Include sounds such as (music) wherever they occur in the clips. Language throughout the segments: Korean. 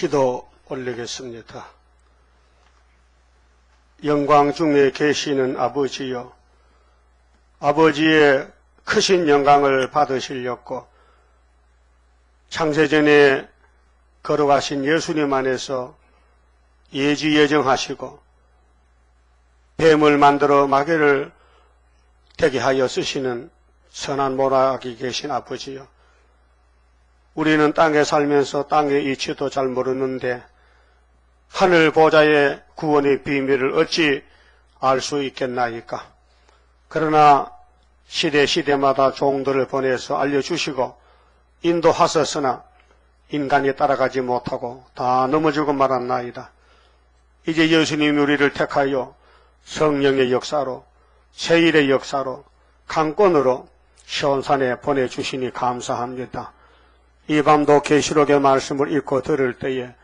기도 올리겠습니다. 영광 중에 계시는 아버지여, 아버지의 크신 영광을 받으시려고 창세전에 걸어가신 예수님 안에서 예지 예정하시고 뱀을 만들어 마개를 되게 하여 쓰시는 선한 모락이 계신 아버지요. 우리는 땅에 살면서 땅의 이치도 잘 모르는데 하늘 보좌의 구원의 비밀을 어찌 알 수 있겠나이까. 그러나 시대 시대마다 종들을 보내서 알려주시고 인도하셨으나 인간이 따라가지 못하고 다 넘어지고 말았나이다. 이제 예수님이 우리를 택하여 성령의 역사로 세일의 역사로 강권으로 시온산에 보내주시니 감사합니다. 이 밤도 계시록의 말씀을 읽고 들을 때에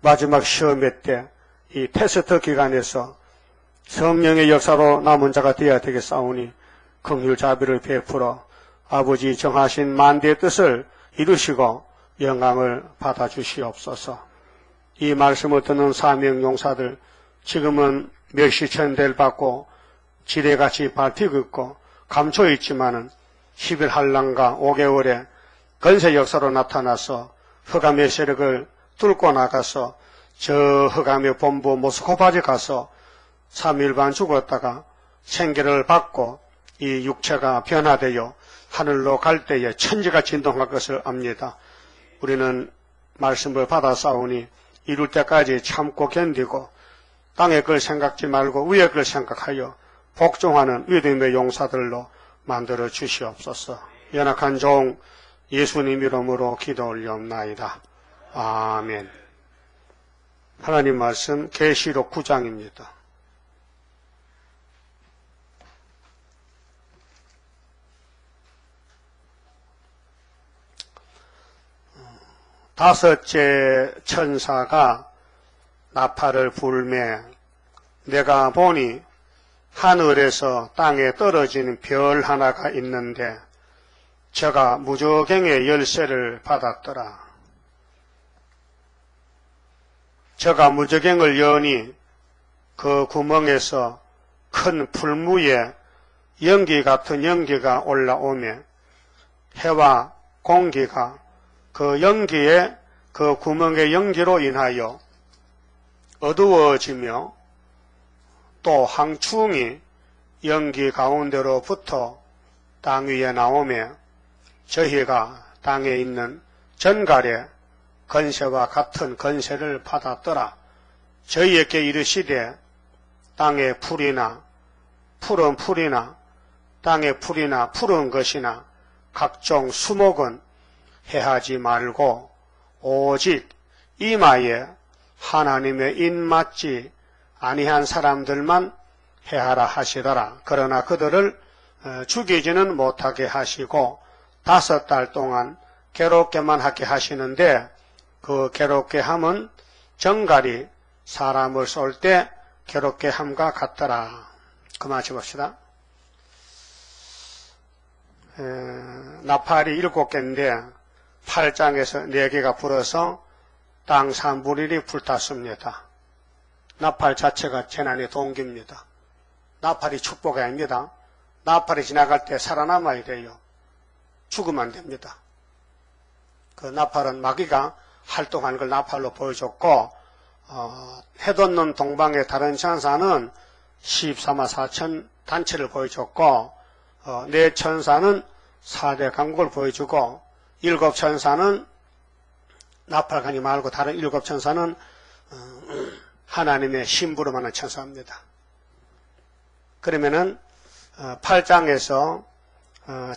마지막 시험회 때 이 테스트 기간에서 성령의 역사로 남은 자가 되어야 되겠사오니 긍휼 자비를 베풀어 아버지 정하신 만대의 뜻을 이루시고 영광을 받아 주시옵소서. 이 말씀을 듣는 사명 용사들 지금은 멸시천대를 받고 지뢰같이 있고 감춰 있지만은 10일 한란과 5개월에 건세 역사로 나타나서 흑암의 세력을 뚫고 나가서 저 흑암의 본부 모스코바지 가서 3일 반 죽었다가 생계를 받고 이 육체가 변화되어 하늘로 갈 때에 천지가 진동할 것을 압니다. 우리는 말씀을 받아 싸우니 이룰 때까지 참고 견디고 땅의 걸 생각지 말고 위의 걸 생각하여 복종하는 믿음의 용사들로 만들어 주시옵소서. 연약한 종 예수님 이름으로 기도 올려옵나이다. 아멘. 하나님 말씀 계시록 9장입니다. 다섯째 천사가 나팔을 불매 내가 보니 하늘에서 땅에 떨어지는 별 하나가 있는데 저가 무저갱의 열쇠를 받았더라. 저가 무저갱을 여니 그 구멍에서 큰 풀무에 연기 같은 연기가 올라오며 해와 공기가 그 연기에 그 구멍의 연기로 인하여 어두워지며 또 항충이 연기 가운데로부터 땅 위에 나오며 저희가 땅에 있는 전갈의 건세와 같은 건세를 받았더라. 저희에게 이르시되 땅의 풀이나 푸른 풀이나 땅의 풀이나 푸른 것이나 각종 수목은 해하지 말고 오직 이마에 하나님의 입맞지 아니한 사람들만 해하라 하시더라. 그러나 그들을 어, 죽이지는 못하게 하시고 다섯 달 동안 괴롭게만 하게 하시는데 그 괴롭게 함은 정갈이 사람을 쏠 때 괴롭게 함과 같더라. 그만 해봅시다. 에, 나팔이 일곱 개인데 8장에서 4개가 불어서 땅 3분의 1이 불탔습니다. 나팔 자체가 재난의 동기입니다. 나팔이 축복이 아닙니다. 나팔이 지나갈 때 살아남아야 돼요. 죽으면 안 됩니다. 그 나팔은 마귀가 활동하는 걸 나팔로 보여줬고 어, 해돋는 동방의 다른 천사는 14만 4천 단체를 보여줬고 어, 내 천사는 4대 강국을 보여주고 일곱 천사는 나팔가니 말고 다른 일곱 천사는 어, 하나님의 신부로만한 천사입니다. 그러면은 8장에서 어, 어,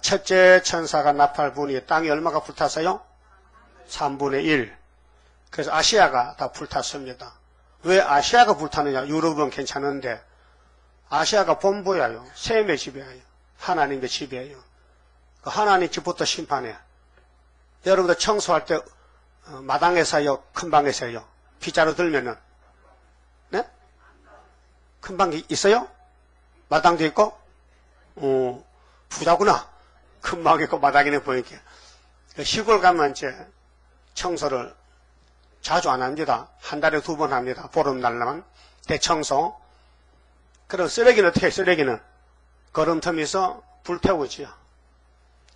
첫째 천사가 나팔 분이 땅이 얼마가 불탔어요? 3분의 1. 그래서 아시아가 다 불탔습니다. 왜 아시아가 불탔느냐? 유럽은 괜찮은데 아시아가 본부야요. 셈의 집이에요. 하나님의 집이에요. 그 하나님 집부터 심판해. 여러분들 청소할 때 어, 마당에서요, 큰 방에서요. 빗자루 들면은 네? 큰 방이 있어요? 마당도 있고? 어, 부자구나. 큰 방이 있고 마당이네 보이게. 시골 가면 이제 청소를 자주 안 합니다. 한 달에 두 번 합니다. 보름날만 대청소. 그리고 쓰레기는 어떻게? 쓰레기는 걸음터미서 불태우지요.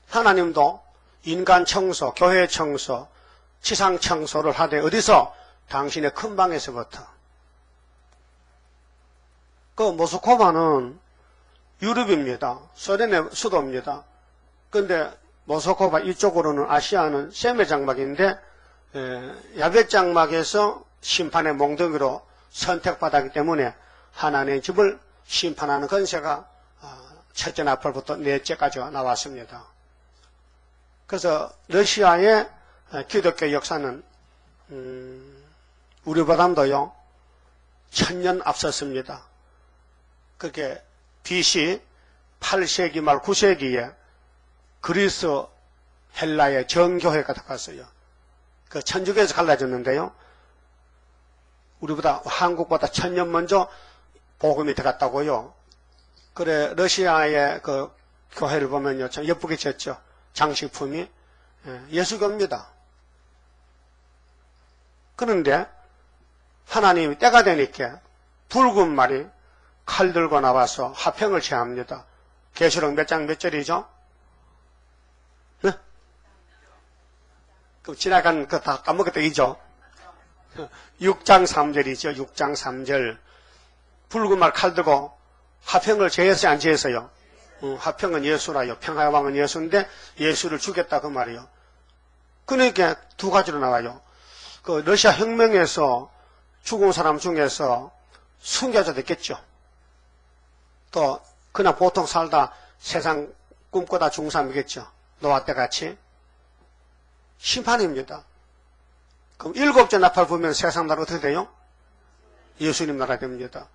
하나님도 인간 청소, 교회 청소, 지상 청소를 하되 어디서? 당신의 큰 방에서부터. 그 모스코바는 유럽입니다. 소련의 수도입니다. 근데 모스코바 이쪽으로는 아시아는 세메 장막인데 야벳 장막에서 심판의 몽둥이로 선택받았기 때문에 하나님의 집을 심판하는 건세가 아, 첫째 나팔부터 넷째까지 나왔습니다. 그래서 러시아의 기독교 역사는 음, 우리보다도요 천년 앞섰습니다. 그게 BC 8세기 말 9세기에 그리스 헬라의 정교회가 들어갔어요. 그 천주교에서 갈라졌는데요. 우리보다 한국보다 천년 먼저 복음이 들어갔다고요. 그래 러시아의 그 교회를 보면요 참 예쁘게 지었죠. 장식품이 예, 예수교입니다. 그런데 하나님이 때가 되니까 붉은 말이 칼 들고 나와서 화평을 제합니다. 계시록 몇 장 몇 절이죠? 네? 그 지나간 그다 까먹었다 이죠? 6장 3절이죠. 6장 3절. 붉은 말 칼 들고 화평을 제했어요? 안 제했어요? 어, 화평은 예수라요. 평화의 왕은 예수인데 예수를 죽였다 그 말이요. 그러니까 두 가지로 나와요. 그 러시아 혁명에서 죽은 사람 중에서 순교자 됐겠죠. 또 그냥 보통 살다 세상 꿈꾸다 중삼이겠죠. 노아 때 같이 심판입니다. 그럼 일곱째 나팔 보면 세상 나라 어떻게 돼요? 예수님 나라 됩니다.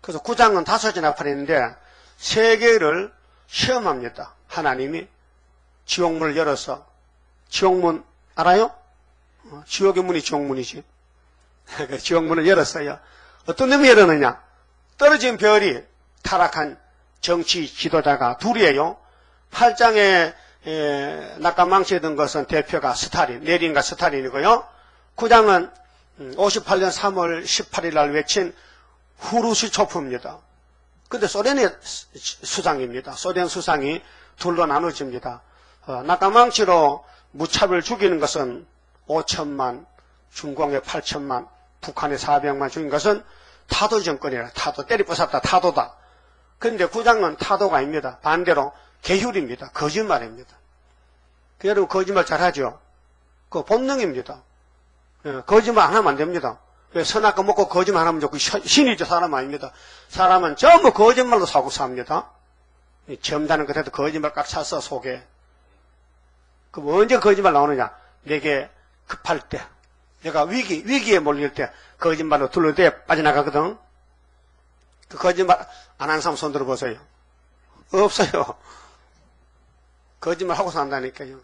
그래서 구장은 다섯째 나팔인데 세 개를 시험합니다. 하나님이 지옥문을 열어서 지옥문 알아요? 어, 지옥의 문이 지옥문이지. (laughs) 그 지옥문을 열었어요. 어떤 놈이 열었느냐? 떨어진 별이 타락한 정치 지도자가 둘이에요. 8장에 낙관망치던 것은 대표가 스탈린, 내린과 스탈린이고요. 9장은 58년 3월 18일 날 외친 후루시초프입니다. 근데 소련의 수상입니다. 소련 수상이 둘로 나눠집니다. 어, 낙관망치로 무차별 죽이는 것은 5천만, 중공에 8천만, 북한에 400만 죽인 것은 타도 정권이라 타도 때리 부쉈다 타도다. 그런데 구장은 타도가 아닙니다. 반대로 개율입니다. 거짓말입니다. 그 여러분 거짓말 잘하죠? 그 본능입니다. 예, 거짓말 안 하면 안 됩니다. 왜 선악과 먹고 거짓말 하면 좋고 신이죠 사람 아닙니다. 사람은 전부 거짓말로 사고 삽니다. 점다는 것에도 거짓말 깍 찼어 속에. 그럼 언제 거짓말 나오느냐? 내게 급할 때, 내가 위기 위기에 몰릴 때 거짓말로 둘러대 빠져나가거든. 그 거짓말 안한 사람 손 들어보세요. 없어요. 거짓말 하고 산다니까요.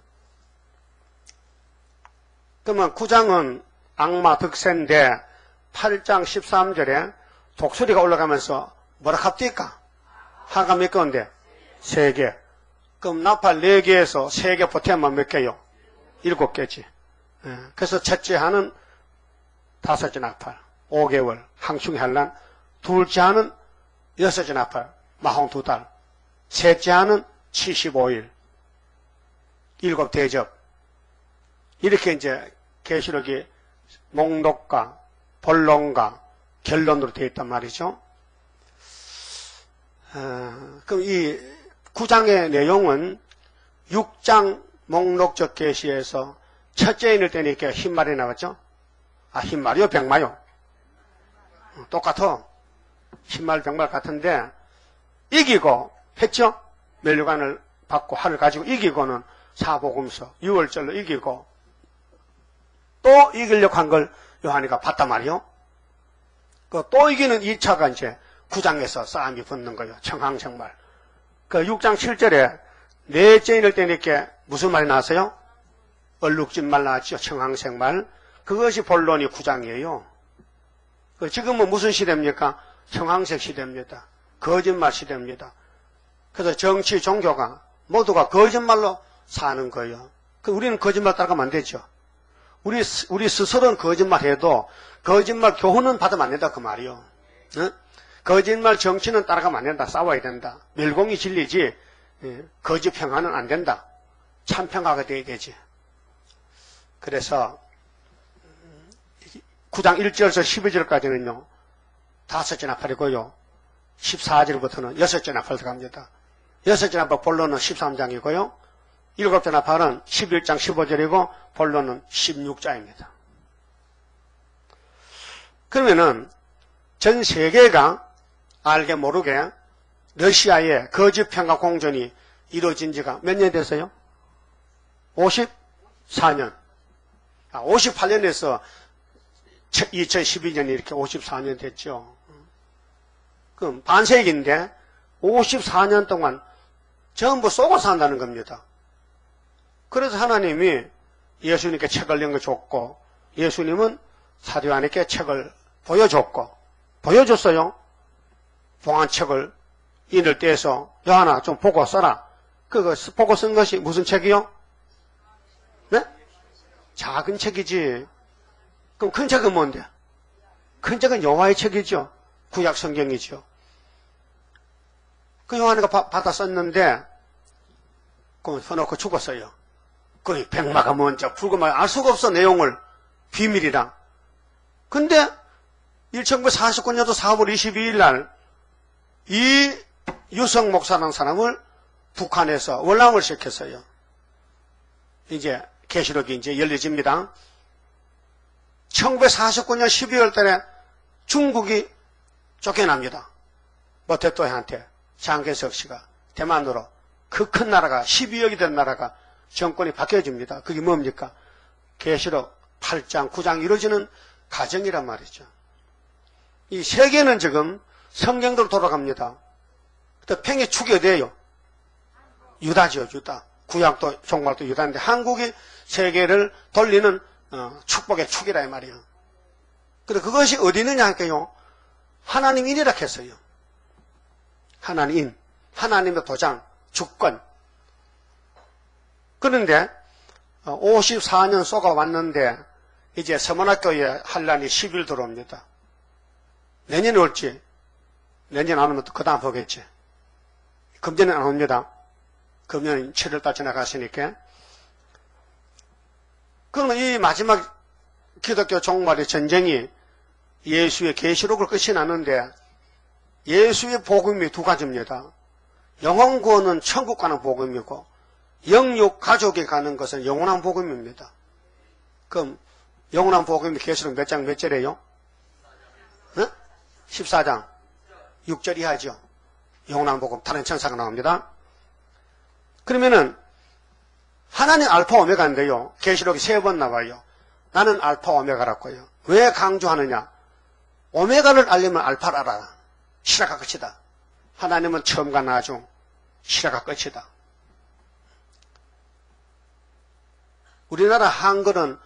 그러면 9장은 악마 득세인데 8장 13절에 독수리가 올라가면서 뭐라 합니까? 하가 몇 건데? 세 개. 그럼 나팔 네 개에서 세 개 보태면 몇 개요? 일곱 개지. 예. 그래서 첫째 하는 다섯째 나팔, 5개월, 항충 한란. 둘째 하는 여섯째 나팔, 마홍 두 달. 셋째 하는 75일. 일곱 대접. 이렇게 이제 계시록이 목록과 본론과 결론으로 되어 있단 말이죠. 어, 그럼 이 9장의 내용은 6장 목록적 계시에서 첫째 인을 때니까 흰말이 나왔죠. 아 흰말이요 백마요. 어, 똑같아. 흰말 백말 같은데 이기고 했죠. 멸류관을 받고 활을 가지고 이기고는 사복음서 6월절로 이기고 또 이기려고 한 걸 요한이가 봤단 말이요. 그 또 이기는 2차가 이제 9장에서 싸움이 붙는 거예요. 청항정말. 그 6장 7절에 넷째 인을 때니까 무슨 말이 나왔어요? 얼룩진 말 나왔죠. 청항생말. 그것이 본론이 9장이에요. 그 지금은 무슨 시대입니까? 청항색 시대입니다. 거짓말 시대입니다. 그래서 정치, 종교가 모두가 거짓말로 사는 거예요. 그 우리는 거짓말 따라가면 안 되죠. 우리, 스- 우리 스스로는 거짓말 해도 거짓말 교훈은 받으면 안 된다 그 말이요. 어? 거짓말 정치는 따라가면 안 된다. 싸워야 된다. 멸공이 진리지 예, 거짓 평화는 안 된다. 참 평화가 돼야 되지. 그래서 9장 1절에서 12절까지는요. 다섯째 나팔이고요. 14절부터는 여섯째 나팔 들어갑니다. 여섯째 나팔 본론은 13장이고요. 일곱째 나팔은 11장 15절이고 본론은 16장입니다. 그러면은 전 세계가 알게 모르게 러시아의 거짓 평화 공전이 이루어진 지가 몇 년 됐어요? 54년. 아, 58년에서 2012년이 이렇게 54년 됐죠. 그럼 반세기인데 54년 동안 전부 쏘고 산다는 겁니다. 그래서 하나님이 예수님께 책을 낸거 줬고 예수님은 사도 요한에게 책을 보여줬고 보여줬어요. 봉안책을 인을 떼서 요한아 좀 보고 써라. 그거 쓰- 보고 쓴 것이 무슨 책이요? 네? 작은 책이지. 그럼 큰 책은 뭔데? 큰 책은 여호와의 책이죠. 구약 성경이죠. 그 요한이가 바- 받아 썼는데 그걸 써놓고 죽었어요. 그 백마가 뭔지 불금마가 알 수가 없어 내용을 비밀이라. 근데 1949년도 4월 22일 날 이 유성 목사라는 사람을 북한에서 월남을 시켰어요. 이제 계시록이 이제 열려집니다. 1949년 12월 달에 중국이 쫓겨납니다. 모태또해한테 장개석 씨가 대만으로 그 큰 나라가 12억이 된 나라가 정권이 바뀌어집니다. 그게 뭡니까? 계시록 8장, 9장 이루어지는 과정이란 말이죠. 이 세계는 지금 성경대로 돌아갑니다. 또 팽의 축이 어디예요? 유다죠, 유다. 구약도 종말도 유다인데 한국이 세계를 돌리는 어, 축복의 축이라 이 말이에요. 그래 그것이 어디 있느냐 할게요. 하나님 인이라 했어요. 하나님 인, 하나님의 도장, 주권. 그런데 54년 쏘가 왔는데 이제 서문학교에 한란이 10일 들어옵니다. 내년에 올지 내년 안 오면 또그 다음 보겠지. 금년은 안 옵니다. 금년은 7월달 지나갔으니까. 그러면 이 마지막 기독교 종말의 전쟁이 예수의 계시록을 끝이 나는데 예수의 복음이 두 가지입니다. 영혼 구원은 천국 가는 복음이고 영육 가족에 가는 것은 영원한 복음입니다. 그럼 영원한 복음이 계시록 몇 장 몇 절이에요? 어? 14장 6절 이하죠. 영원한 복음 다른 천사가 나옵니다. 그러면은 하나님 알파 오메가인데요. 계시록이 세 번 나와요. 나는 알파 오메가라고요. 왜 강조하느냐? 오메가를 알려면 알파를 알아라. 시작과 끝이다. 하나님은 처음과 나중, 시작과 끝이다. 우리나라 한글은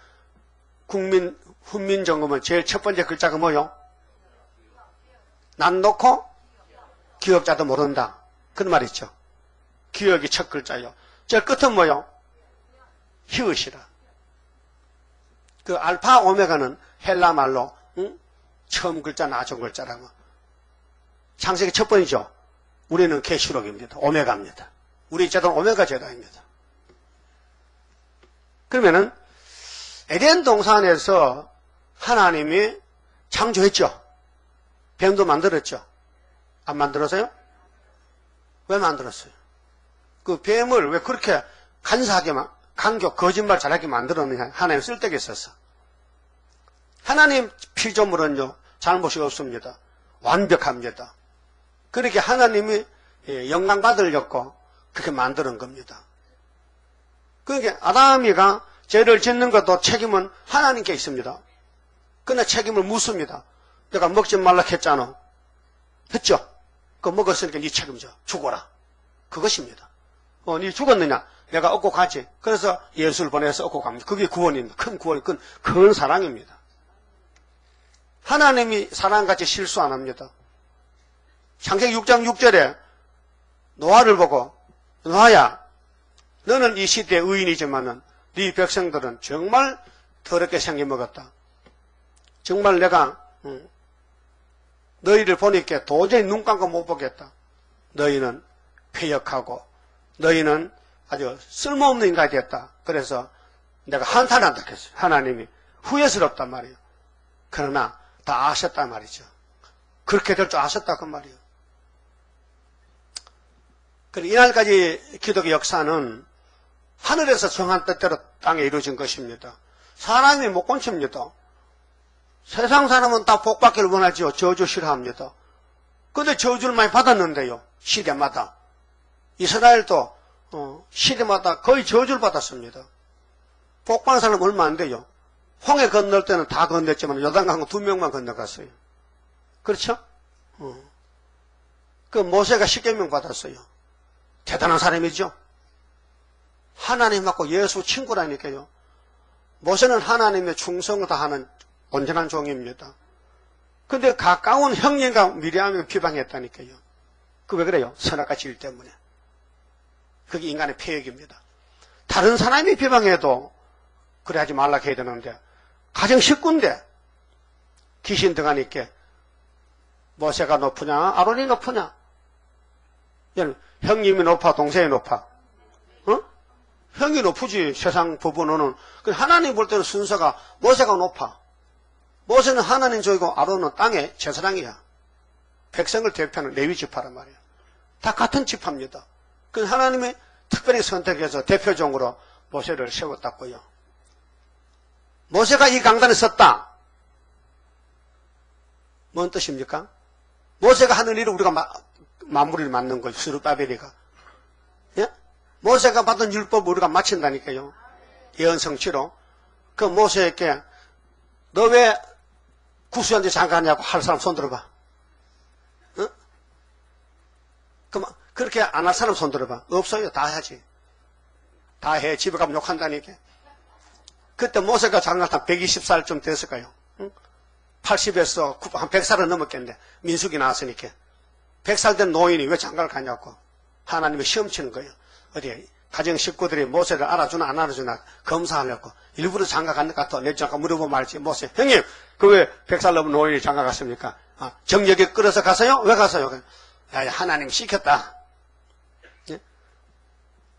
국민 훈민정음은 제일 첫 번째 글자가 뭐요? 난 놓고 기업자도 모른다. 그런 말 있죠. 기억이 첫 글자요. 저 끝은 뭐요? 히읗이라. 그 알파 오메가는 헬라 말로 응? 처음 글자 나중 글자라고. 창세기 첫 번이죠. 우리는 계시록입니다. 오메가입니다. 우리 제도는 오메가 제도입니다. 그러면은 에덴 동산에서 하나님이 창조했죠. 뱀도 만들었죠. 안 만들었어요? 왜 만들었어요? 그 뱀을 왜 그렇게 간사하게, 만- 간교, 거짓말 잘하게 만들었느냐. 하나님 쓸데가 있었어. 하나님 피조물은요, 잘못이 없습니다. 완벽합니다. 그렇게 하나님이 예, 영광 받으려고 그렇게 만드는 겁니다. 그러니까 아담이가 죄를 짓는 것도 책임은 하나님께 있습니다. 그러나 책임을 묻습니다. 내가 먹지 말라 했잖아. 했죠? 그거 먹었으니까 네 책임져. 죽어라. 그것입니다. 어, 네 죽었느냐? 내가 얻고 가지. 그래서 예수를 보내서 얻고 갑니다. 그게 구원입니다. 큰 구원, 큰, 큰 사랑입니다. 하나님이 사랑같이 실수 안 합니다. 창세기 6장 6절에 노아를 보고 노아야 너는 이 시대의 의인이지만은 네 백성들은 정말 더럽게 생겨 먹었다. 정말 내가 음, 너희를 보니까 도저히 눈 감고 못 보겠다. 너희는 폐역하고 너희는 아주 쓸모없는 인간이 됐다. 그래서 내가 한탄한다 했어요. 하나님이 후회스럽단 말이에요. 그러나 다 아셨단 말이죠. 그렇게 될 줄 아셨다 그 말이에요. 그래 이날까지 기독의 역사는 하늘에서 정한 뜻대로 땅에 이루어진 것입니다. 사람이 못 건칩니다. 세상 사람은 다 복받기를 원하지요. 저주 싫어합니다. 근데 저주를 많이 받았는데요. 시대마다. 이스라엘도 어, 시대마다 거의 저주를 받았습니다. 복받는 사람 얼마 안 돼요. 홍해 건널 때는 다 건넜지만 요단강 두 명만 건너갔어요. 그렇죠? 어. 그 모세가 십계명 받았어요. 대단한 사람이죠. 하나님하고 예수 친구라니까요. 모세는 하나님의 충성을 다하는 온전한 종입니다. 근데 가까운 형님과 미리암을 비방했다니까요. 그 왜 그래요? 선악과 질 때문에. 그게 인간의 폐역입니다. 다른 사람이 비방해도 그래 하지 말라 해야 되는데 가정 식구인데 귀신 들어가니까 모세가 높으냐? 아론이 높으냐? 형님이 높아 동생이 높아? 어? 형이 높으지 세상 부부는. 하나님 볼 때는 순서가 모세가 높아? 모세는 하나님 쪽이고 아론은 땅의 제사장이야. 백성을 대표하는 레위 지파란 말이야. 다 같은 지파입니다. 그 하나님이 특별히 선택해서 대표적으로 모세를 세웠다고요 모세가 이 강단에 섰다. 뭔 뜻입니까? 모세가 하는 일을 우리가 마, 마무리를 맞는 거예요. 스루바벨이가. 예? 모세가 받은 율법을 우리가 마친다니까요. 예언성취로. 그 모세에게 너 왜 구수한테 장가하냐고 할 사람 손 들어봐. 어? 그럼 그렇게 안 할 사람 손 들어봐. 없어요. 다 해야지. 다 해. 집에 가면 욕한다니까. 그때 모세가 장가한 120살쯤 됐을까요? 80에서 한 100살은 넘었겠는데 민숙이 나왔으니까 100살 된 노인이 왜 장가를 가냐고 하나님이 시험 치는 거예요. 어디 가정 식구들이 모세를 알아주나 안 알아주나 검사하려고 일부러 장가 갔는 것 같아. 내 장가 물어보면 말지 모세 형님 그 왜 100살 넘은 노인이 장가 갔습니까? 아, 정력에 끌어서 가서요? 왜 가서요? 야, 하나님 시켰다. 예?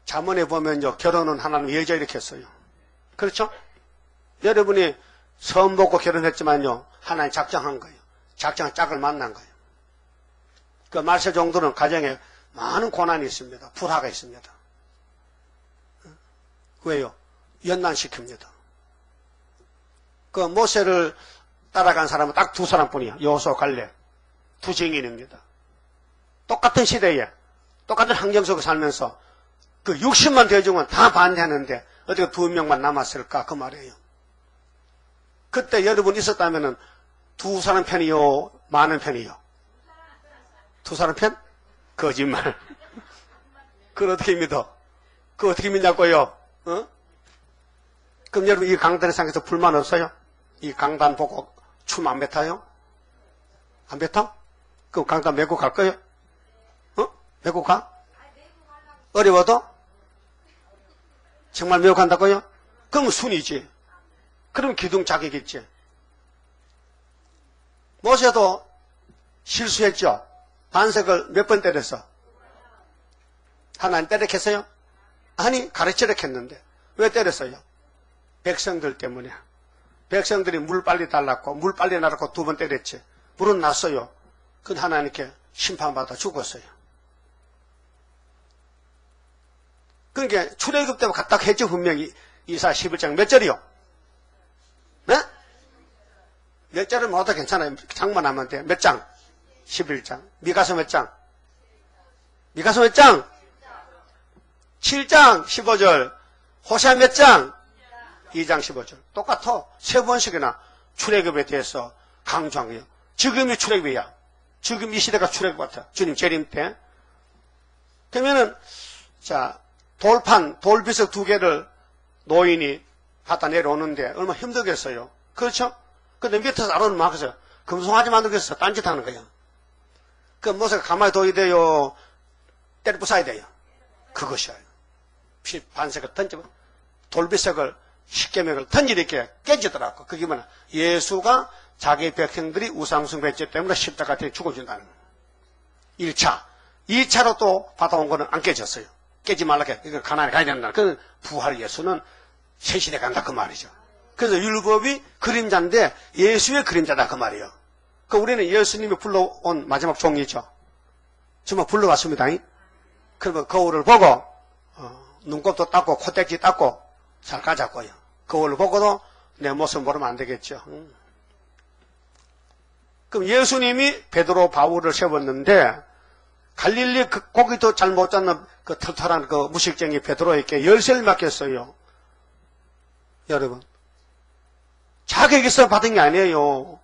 자문에 보면 요 결혼은 하나님 여자 이렇게 했어요. 그렇죠? 여러분이 처음 보고 결혼했지만요. 하나님 작정한 거예요. 작정 짝을 만난 거예요. 그 말세 정도는 가정에 많은 고난이 있습니다. 불화가 있습니다. 왜요? 연난시킵니다. 그 모세를 따라간 사람은 딱 두 사람뿐이야. 요소 갈래. 두 증인입니다. 똑같은 시대에 똑같은 환경 속에 살면서 그 60만 대중은 다 반대하는데 어떻게 두 명만 남았을까 그 말이에요. 그때 여러분 있었다면 두 사람 편이요? 많은 편이요? 두 사람 편? 거짓말. (laughs) 그걸 어떻게 믿어? 그걸 어떻게 믿냐고요? 어? 그럼 여러분 이 강단에 상에서 불만 없어요? 이 강단 보고 춤 안 뱉어요? 안 뱉어? 그럼 강단 메고 갈 거예요? 어? 메고 가? 어려워도? 정말 메고 간다고요? 그럼 순이지. 그럼 기둥 자격있지. 모세도 실수했죠. 반석을 몇 번 때렸어. 하나님 때렸겠어요? 아니 가르치려 했는데 왜 때렸어요? 백성들 때문에. 백성들이 물 빨리 달랐고 물 빨리 날았고 두 번 때렸지. 물은 났어요. 그 하나님께 심판받아 죽었어요. 그러니까 출애굽 때문에 갔다 했죠 분명히 이사 11장 몇 절이요? 네? 몇 절은 못해도 괜찮아요. 장만 하면 돼. 몇 장? 11장. 미가서 몇 장? 미가서 몇 장? 7장 15절. 호세 몇 장? 2장 15절. 똑같아. 세 번씩이나 출애굽에 대해서 강조한 거예요. 지금이 출애굽이야. 지금 이 시대가 출애굽 같아. 주님 재림 때. 그러면은 자 돌판 돌비석 두 개를 노인이 갖다 내려오는데 얼마나 힘들겠어요. 그렇죠? 근데 밑에서 아론은 막았어요. 금송아지 만들겠어. 딴짓 하는 거예요. 그 모세가 가만히 둬야 돼요. 때려 부숴야 돼요. 그것이에요. 피 반석을 던지고 돌비석을 십계명을 던지게 깨지더라고. 그게 뭐냐? 예수가 자기 백성들이 우상숭배죄 때문에 십자가에 죽어준다는 거예요. 1차. 2차로 또 받아온 거는 안 깨졌어요. 깨지 말라게. 이거 가난에 가야 된다. 그 부활 예수는 새 시대 간다. 그 말이죠. 그래서 율법이 그림자인데 예수의 그림자다. 그 말이에요. 그 우리는 예수님이 불러온 마지막 종이죠. 정말 불러왔습니다. 그러면 거울을 보고, 어, 눈곱도 닦고, 콧대기 닦고, 잘 가자고요. 거울을 보고도 내 모습 모르면 안 되겠죠. 음. 그럼 예수님이 베드로 바울을 세웠는데 갈릴리 그 고기도 잘 못 잡는 그 털털한 그 무식쟁이 베드로에게 열쇠를 맡겼어요. 여러분 자격 있어 받은 게 아니에요.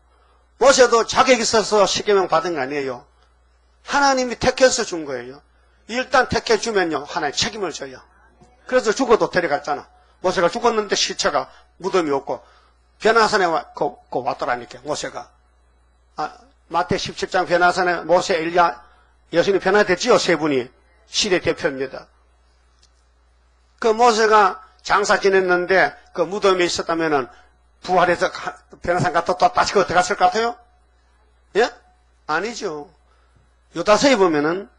모세도 자격 있어서 십계명 받은 게 아니에요. 하나님이 택해서 준 거예요. 일단 택해 주면요 하나님 책임을 져요. 그래서 죽어도 데려갔잖아. 모세가 죽었는데 시체가 무덤이 없고 변화산에 와, 그, 그 왔더라니까 모세가 아, 마태 17장 변화산에 모세 엘리야 예수님 변화됐지요 세 분이 시대 대표입니다. 그 모세가 장사 지냈는데 그 무덤에 있었다면은 부활해서 변화산 갔다 또 다시 어떻게 갔을 것 같아요? 예? 아니죠. 요다서에 보면은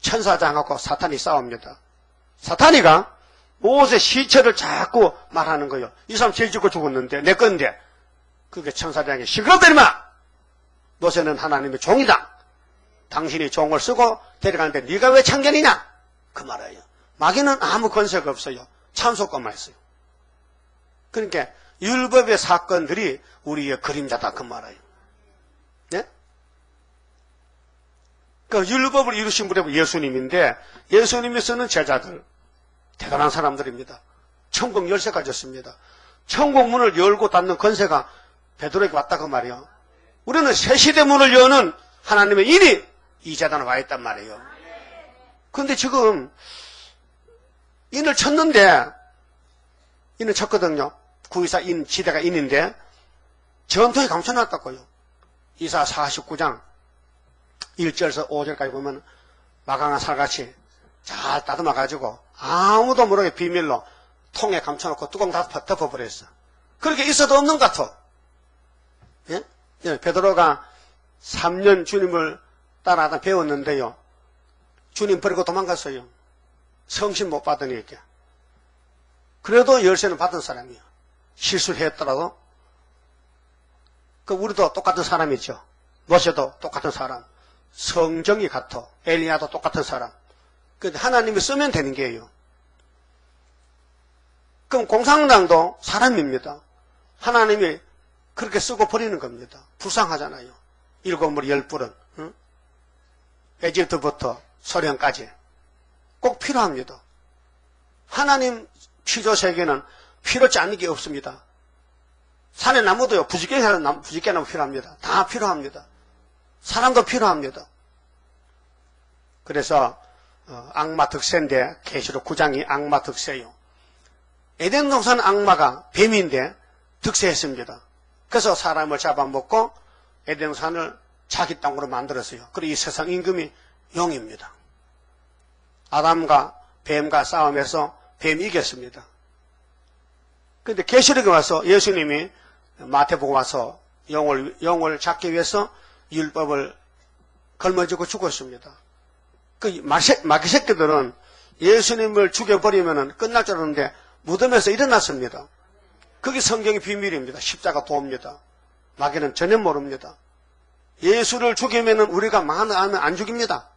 천사장하고 사탄이 싸웁니다. 사탄이가 모세 시체를 자꾸 말하는 거예요. 이 사람 죄 짓고 죽었는데 내 건데 그게 천사장이 시끄럽더니마 모세는 하나님의 종이다. 당신이 종을 쓰고 데려가는데 네가 왜 참견이냐? 그 말이에요. 마귀는 아무 권세가 없어요. 참소권만 있어요. 그러니까 율법의 사건들이 우리의 그림자다 그 말이에요. 네? 그 율법을 이루신 분이 예수님인데 예수님이 쓰는 제자들 대단한 사람들입니다. 천국 열쇠 가졌습니다. 천국 문을 열고 닫는 권세가 베드로에게 왔다 그 말이에요. 우리는 새 시대 문을 여는 하나님의 인이 이 재단에 와 있단 말이에요. 그런데 지금 인을 쳤는데 인을 쳤거든요. 구이사 인 지대가 인인데 전통에 감춰놨다고요. 이사 49장 1절에서 5절까지 보면 마강한 살같이 잘 따듬어가지고 아무도 모르게 비밀로 통에 감춰놓고 뚜껑 다 덮어버렸어. 그렇게 있어도 없는 것 같아. 예? 예, 베드로가 3년 주님을 따라하다 배웠는데요. 주님 버리고 도망갔어요. 성신 못 받으니까. 그래도 열쇠는 받은 사람이에요. 실수를 했더라도. 그 우리도 똑같은 사람이죠. 모세도 똑같은 사람. 성정이 같아. 엘리야도 똑같은 사람. 그 하나님이 쓰면 되는 게예요. 그럼 공산당도 사람입니다. 하나님이 그렇게 쓰고 버리는 겁니다. 불쌍하잖아요. 일곱 물 열 불은. 응? 에집트부터 소련까지 꼭 필요합니다. 하나님 취조 세계는 필요치 않은 게 없습니다. 산에 나무도요, 부지게 나무, 부지게 나무 필요합니다. 다 필요합니다. 사람도 필요합니다. 그래서 어, 악마 득세인데 계시록 9장이 악마 득세요. 에덴 동산 악마가 뱀인데 득세했습니다. 그래서 사람을 잡아먹고 에덴 동산을 자기 땅으로 만들었어요. 그리고 이 세상 임금이 용입니다. 아담과 뱀과 싸움에서 뱀이 이겼습니다. 그런데 계시록에 와서 예수님이 마태복음 와서 영을 영을 잡기 위해서 율법을 걸머지고 죽었습니다. 그 마귀 새끼들은 예수님을 죽여버리면 끝날 줄 알았는데 무덤에서 일어났습니다. 그게 성경의 비밀입니다. 십자가 도입니다. 마귀는 전혀 모릅니다. 예수를 죽이면 우리가 망하면 안 죽입니다.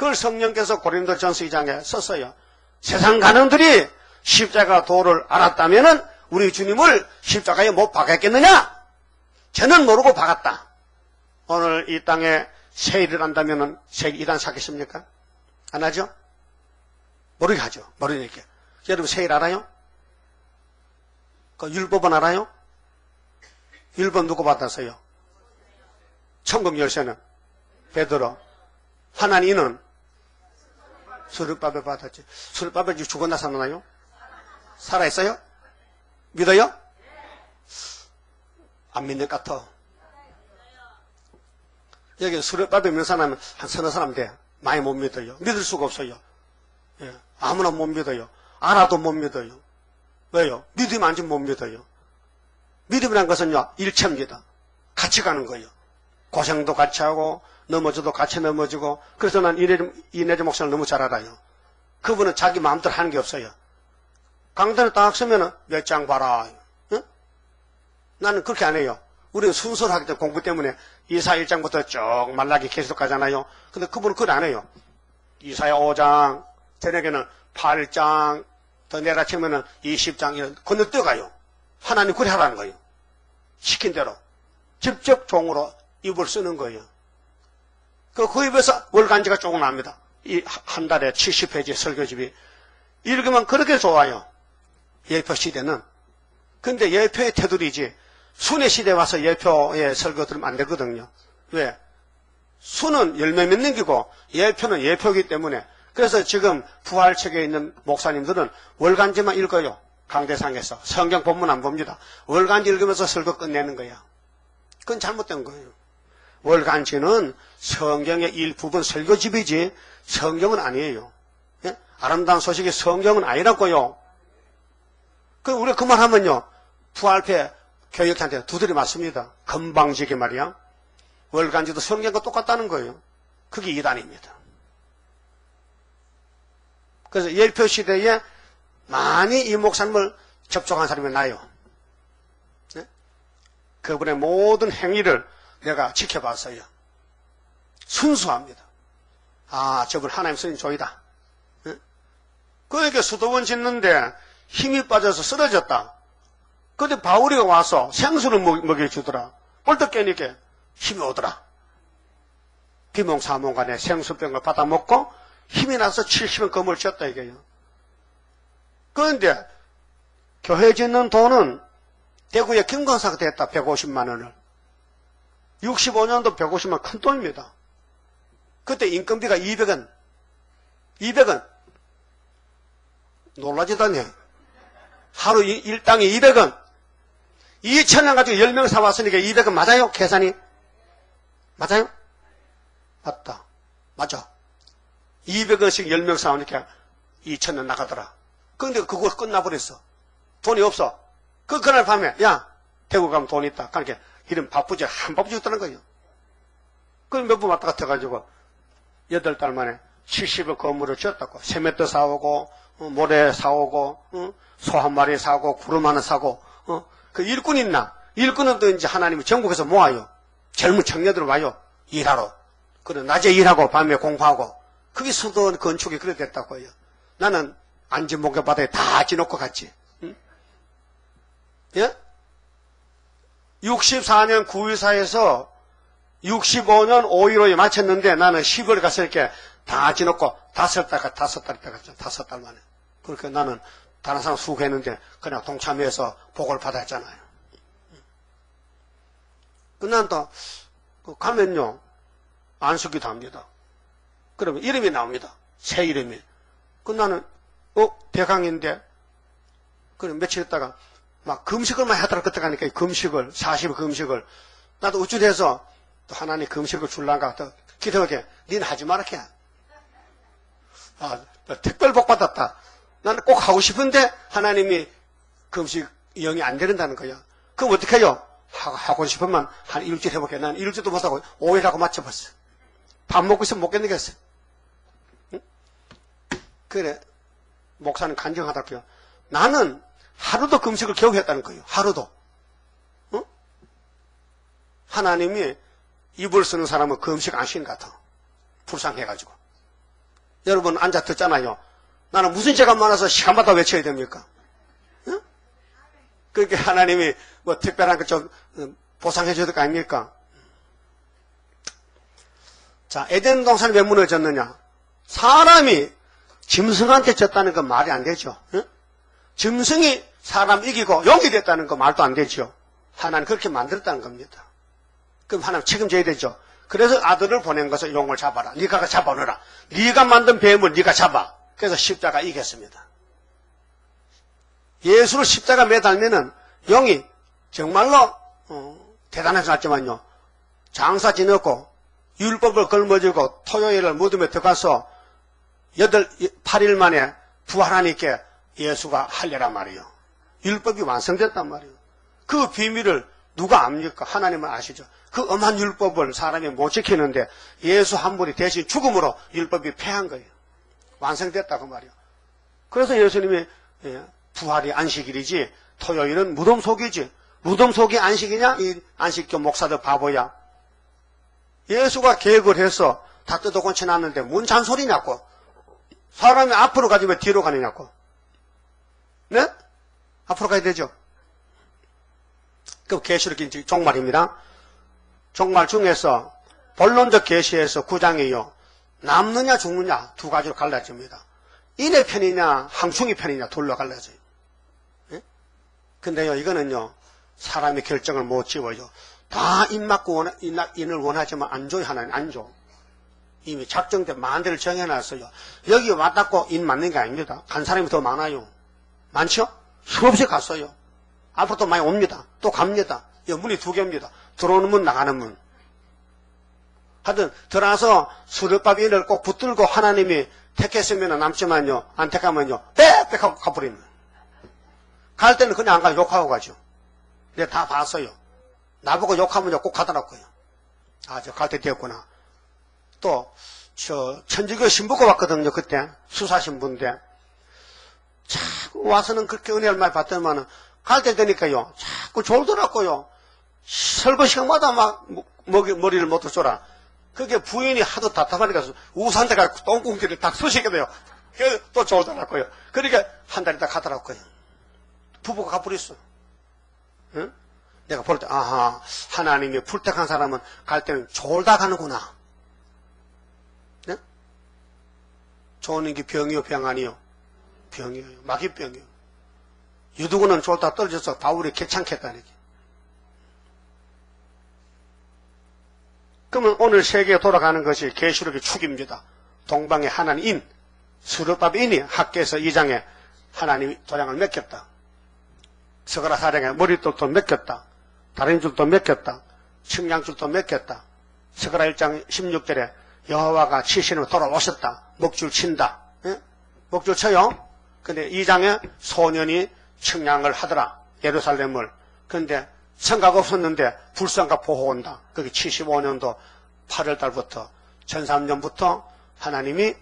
그걸 성령께서 고린도 전서 2장에 썼어요. 세상 가능들이 십자가 도를 알았다면 우리 주님을 십자가에 못 박았겠느냐? 저는 모르고 박았다. 오늘 이 땅에 세일을 한다면 이단 사겠습니까? 안 하죠? 모르게 하죠. 모르니까. 여러분 세일 알아요? 그 율법은 알아요? 율법 누구 받았어요? 천국 열쇠는 베드로 하나님은 수르밥을 받았지. 수르밥을 죽었나 살아나요? 살아있어요? 믿어요? 안 믿는 것 같아. 여기 수르밥에 몇 사람, 한 서너 사람 돼. 많이 못 믿어요. 믿을 수가 없어요. 예, 아무나 못 믿어요. 알아도 못 믿어요. 왜요? 믿음 안 주면 못 믿어요. 믿음이란 것은요, 일체입니다. 같이 가는 거예요. 고생도 같이 하고, 넘어져도 같이 넘어지고, 그래서 난 이내주 목사를 너무 잘 알아요. 그분은 자기 마음대로 하는 게 없어요. 강단에 딱 서면은 몇장 봐라. 응? 나는 그렇게 안 해요. 우리는 순서를 하기 때문에 공부 때문에 이사 1장부터 쭉 말라기 계속 가잖아요. 근데 그분은 그걸 안 해요. 이사야 5장, 저녁에는 8장, 더 내려치면은 20장 이런 건너뛰어가요. 하나님 그래 하라는 거예요. 시킨 대로. 직접 종으로 입을 쓰는 거예요. 그, 그 입에서 월간지가 조금 납니다. 이 한 달에 70페이지 설교집이. 읽으면 그렇게 좋아요. 예표 시대는. 근데 예표의 테두리지. 순의 시대 와서 예표의 설교 들으면 안 되거든요. 왜? 수는 열매 맺는 기고 예표는 예표이기 때문에 그래서 지금 부활책에 있는 목사님들은 월간지만 읽어요. 강대상에서. 성경 본문 안 봅니다. 월간지 읽으면서 설교 끝내는 거야. 그건 잘못된 거예요. 월간지는 성경의 일부분 설교집이지 성경은 아니에요. 예? 아름다운 소식이 성경은 아니라고요. 그 우리가 그 말하면요. 부활패 교육한테 두드리 맞습니다. 건방지게 말이야. 월간지도 성경과 똑같다는 거예요. 그게 이단입니다. 그래서 열표 시대에 많이 이 목사님을 접촉한 사람이 나요. 네? 그분의 모든 행위를 내가 지켜봤어요. 순수합니다. 아, 저분 하나님 스님 조이다. 네? 그에게 수도원 짓는데 힘이 빠져서 쓰러졌다. 근데 바울이가 와서 생수를 먹여주더라. 꼴떡 깨니까 힘이 오더라. 비몽사몽 간에 생수병을 받아 먹고 힘이 나서 70원 검을 쥐었다 이게요. 그런데 교회 짓는 돈은 대구에 김건사가 됐다 150만 원을. 65년도 150만 큰 돈입니다. 그때 인건비가 200원. 200원. 놀라지도 않네. 하루 일당에 200원. 2천원 가지고 10명 사왔으니까 200원 맞아요? 계산이? 맞아요? 맞다. 맞아. 200원씩 10명 사오니까 2천원 나가더라. 근데 그거 끝나버렸어. 돈이 없어. 그, 그날 밤에, 야, 대구 가면 돈 있다. 그러니까 이런 바쁘지, 한 바쁘지 없다는 거예요. 그럼 몇번 왔다 갔다 해가지고, 8달 만에 70억 건물을 지었다고. 세메트 사오고, 어, 모래 사오고, 어? 소한 마리 사고, 구름 하나 사고, 어? 그 일꾼 있나? 일꾼은 또 이제 하나님이 전국에서 모아요. 젊은 청년들 와요. 일하러. 그래, 낮에 일하고 밤에 공부하고. 그게 수도 건축이 그래 됐다고요. 나는 안진목에 바다에 다 지놓고 갔지. 응? 예? 64년 9.14에서 65년 5.15에 마쳤는데 나는 10월 갔을 때 다 지놓고 다섯 달, 다섯 달 있다 갔죠. 다섯 달 만에. 그렇게 나는 다른 사람 수고했는데 그냥 동참해서 복을 받았잖아요. 그난 또 가면요 안수기도 합니다. 그러면 이름이 나옵니다. 새 이름이. 그 나는 어 대강인데 그럼 며칠 있다가 막 금식을만 하더라 그때 가니까 금식을 40일 금식을. 나도 우쭐해서 또 하나님 금식을 줄란가 또 기도하게. 니는 하지 말아게 아 특별 복 받았다. 나는 꼭 하고 싶은데 하나님이 금식 영이 안 되는다는 거야. 그럼 어떻게 해요? 하고 싶으면 한 일주일 해볼게. 나는 일주일도 못하고 5일하고 맞춰봤어. 밥 먹고 있으면 못 견디겠어. 응? 그래. 목사는 간증하다고요. 나는 하루도 금식을 겨우 했다는 거예요. 하루도. 어? 하나님이 입을 쓰는 사람은 금식 안 쉬는 것 같아. 불쌍해가지고. 여러분 앉아 듣잖아요. 나는 무슨 죄가 많아서 시간마다 외쳐야 됩니까? 어? 그렇게 하나님이 뭐 특별한 거좀 어, 보상해 줘야 될 거 아닙니까? 자, 에덴 동산이 왜 무너졌느냐? 사람이 짐승한테 졌다는 건 말이 안 되죠. 어? 짐승이 사람 이기고 용이 됐다는 거 말도 안 되죠. 하나님 그렇게 만들었다는 겁니다. 그럼 하나님 책임져야 되죠. 그래서 아들을 보낸 것을 용을 잡아라. 네가 잡아오너라. 네가 만든 뱀을 네가 잡아. 그래서 십자가 이겼습니다. 예수를 십자가 매달면은 용이 정말로 어, 대단해서 났지만요. 장사 지냈고 율법을 걸머지고 토요일을 무덤에 들어가서 8, 8일 만에 부활하니까 예수가 할례란 말이요. 율법이 완성됐단 말이에요. 그 비밀을 누가 압니까? 하나님은 아시죠. 그 엄한 율법을 사람이 못 지키는데 예수 한 분이 대신 죽음으로 율법이 패한 거예요. 완성됐다 그 말이에요. 그래서 예수님이 예, 부활이 안식일이지 토요일은 무덤 속이지. 무덤 속이 안식이냐? 이 안식교 목사들 바보야. 예수가 계획을 해서 다 뜯어고쳐 놨는데 뭔 잔소리냐고. 사람이 앞으로 가지 왜 뒤로 가느냐고. 네? 앞으로 가야 되죠. 그 계시록 이 종말입니다. 종말 중에서 본론적 계시에서 9장이요. 남느냐 죽느냐 두 가지로 갈라집니다. 인의 편이냐 항충이 편이냐 둘로 갈라져요. 예? 근데요 이거는요 사람이 결정을 못 지워요. 다 입맞고 원, 인을 원하지만 안 줘요 하나님 안 줘. 이미 작정된 만대를 정해놨어요. 여기 왔다고 인 맞는 게 아닙니다. 간 사람이 더 많아요. 많죠? 수없이 갔어요. 앞으로 또 많이 옵니다. 또 갑니다. 이 문이 두 개입니다. 들어오는 문, 나가는 문. 하여튼 들어와서 인을 꼭 붙들고 하나님이 택했으면 남지만요. 안 택하면요. 빽빽 하고 가버리는. 갈 때는 그냥 안 가요. 욕하고 가죠. 내가 다 봤어요. 나보고 욕하면요. 꼭 가더라고요. 아, 저 갈 때 되었구나. 또, 저, 천주교 신부가 왔거든요. 그때. 수사신부인데. 자꾸 와서는 그렇게 은혜를 많이 받더만은 갈 때 되니까요. 자꾸 졸더라고요. 설거 시간마다 막 머리, 머리를 못 들어라. 그게 부인이 하도 답답하니까 우산대 가고 똥공기를 딱 쑤시게 돼요. 또 졸더라고요. 그러니까 한 달이 다 가더라고요. 부부가 가버렸어. 응? 내가 볼 때, 아하, 하나님이 불택한 사람은 갈 때는 졸다 가는구나. 네? 좋은 게 병이요, 병 아니요? 병이에요. 마귀병이요. 유두군은 졸다 떨어져서 바울이 개창했다는 게. 그러면 오늘 세계에 돌아가는 것이 계시록의 축입니다. 동방의 하나님 인, 수르밥 인이 학계에서 2장에 하나님이 도장을 맡겼다. 서가라 사령에 머리돌도 맡겼다. 다른 줄도 맡겼다. 측량줄도 맡겼다. 서가라 1장 16절에 여호와가 치시는 돌아오셨다. 목줄 친다. 예? 목줄 쳐요. 근데 2장에 소년이 측량을 하더라. 예루살렘을. 근데 성각 없었는데 불성각 보호 온다. 그게 75년도 8월 달부터 1003년부터 하나님이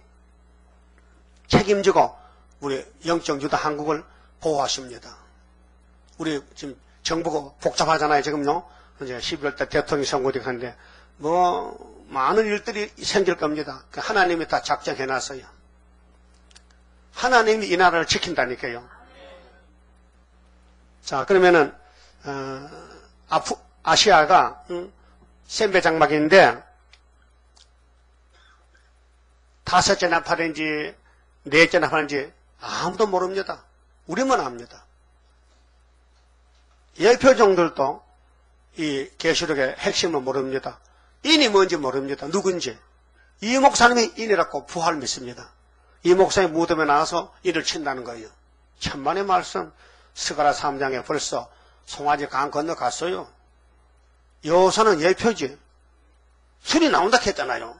책임지고 우리 영적 유다 한국을 보호하십니다. 우리 지금 정부가 복잡하잖아요, 지금요. 이제 12월 달 대통령 선거도 하는데 뭐 많은 일들이 생길 겁니다. 그 하나님이 다 작정해 놨어요. 하나님이 이 나라를 지킨다니까요. 자, 그러면은 어, 아프, 아시아가 응? 센베 장막인데 다섯째 나팔인지 넷째 나팔인지 아무도 모릅니다. 우리만 압니다. 열표정들도 이 계시록의 핵심을 모릅니다. 인이 뭔지 모릅니다. 누군지. 이 목사님이 인이라고 부활 믿습니다. 이 목사의 무덤에 나와서 인을 친다는 거예요. 천만의 말씀 스가라 3장에 벌써 송아지 강 건너갔어요. 여호사는 예표지. 술이 나온다 했잖아요.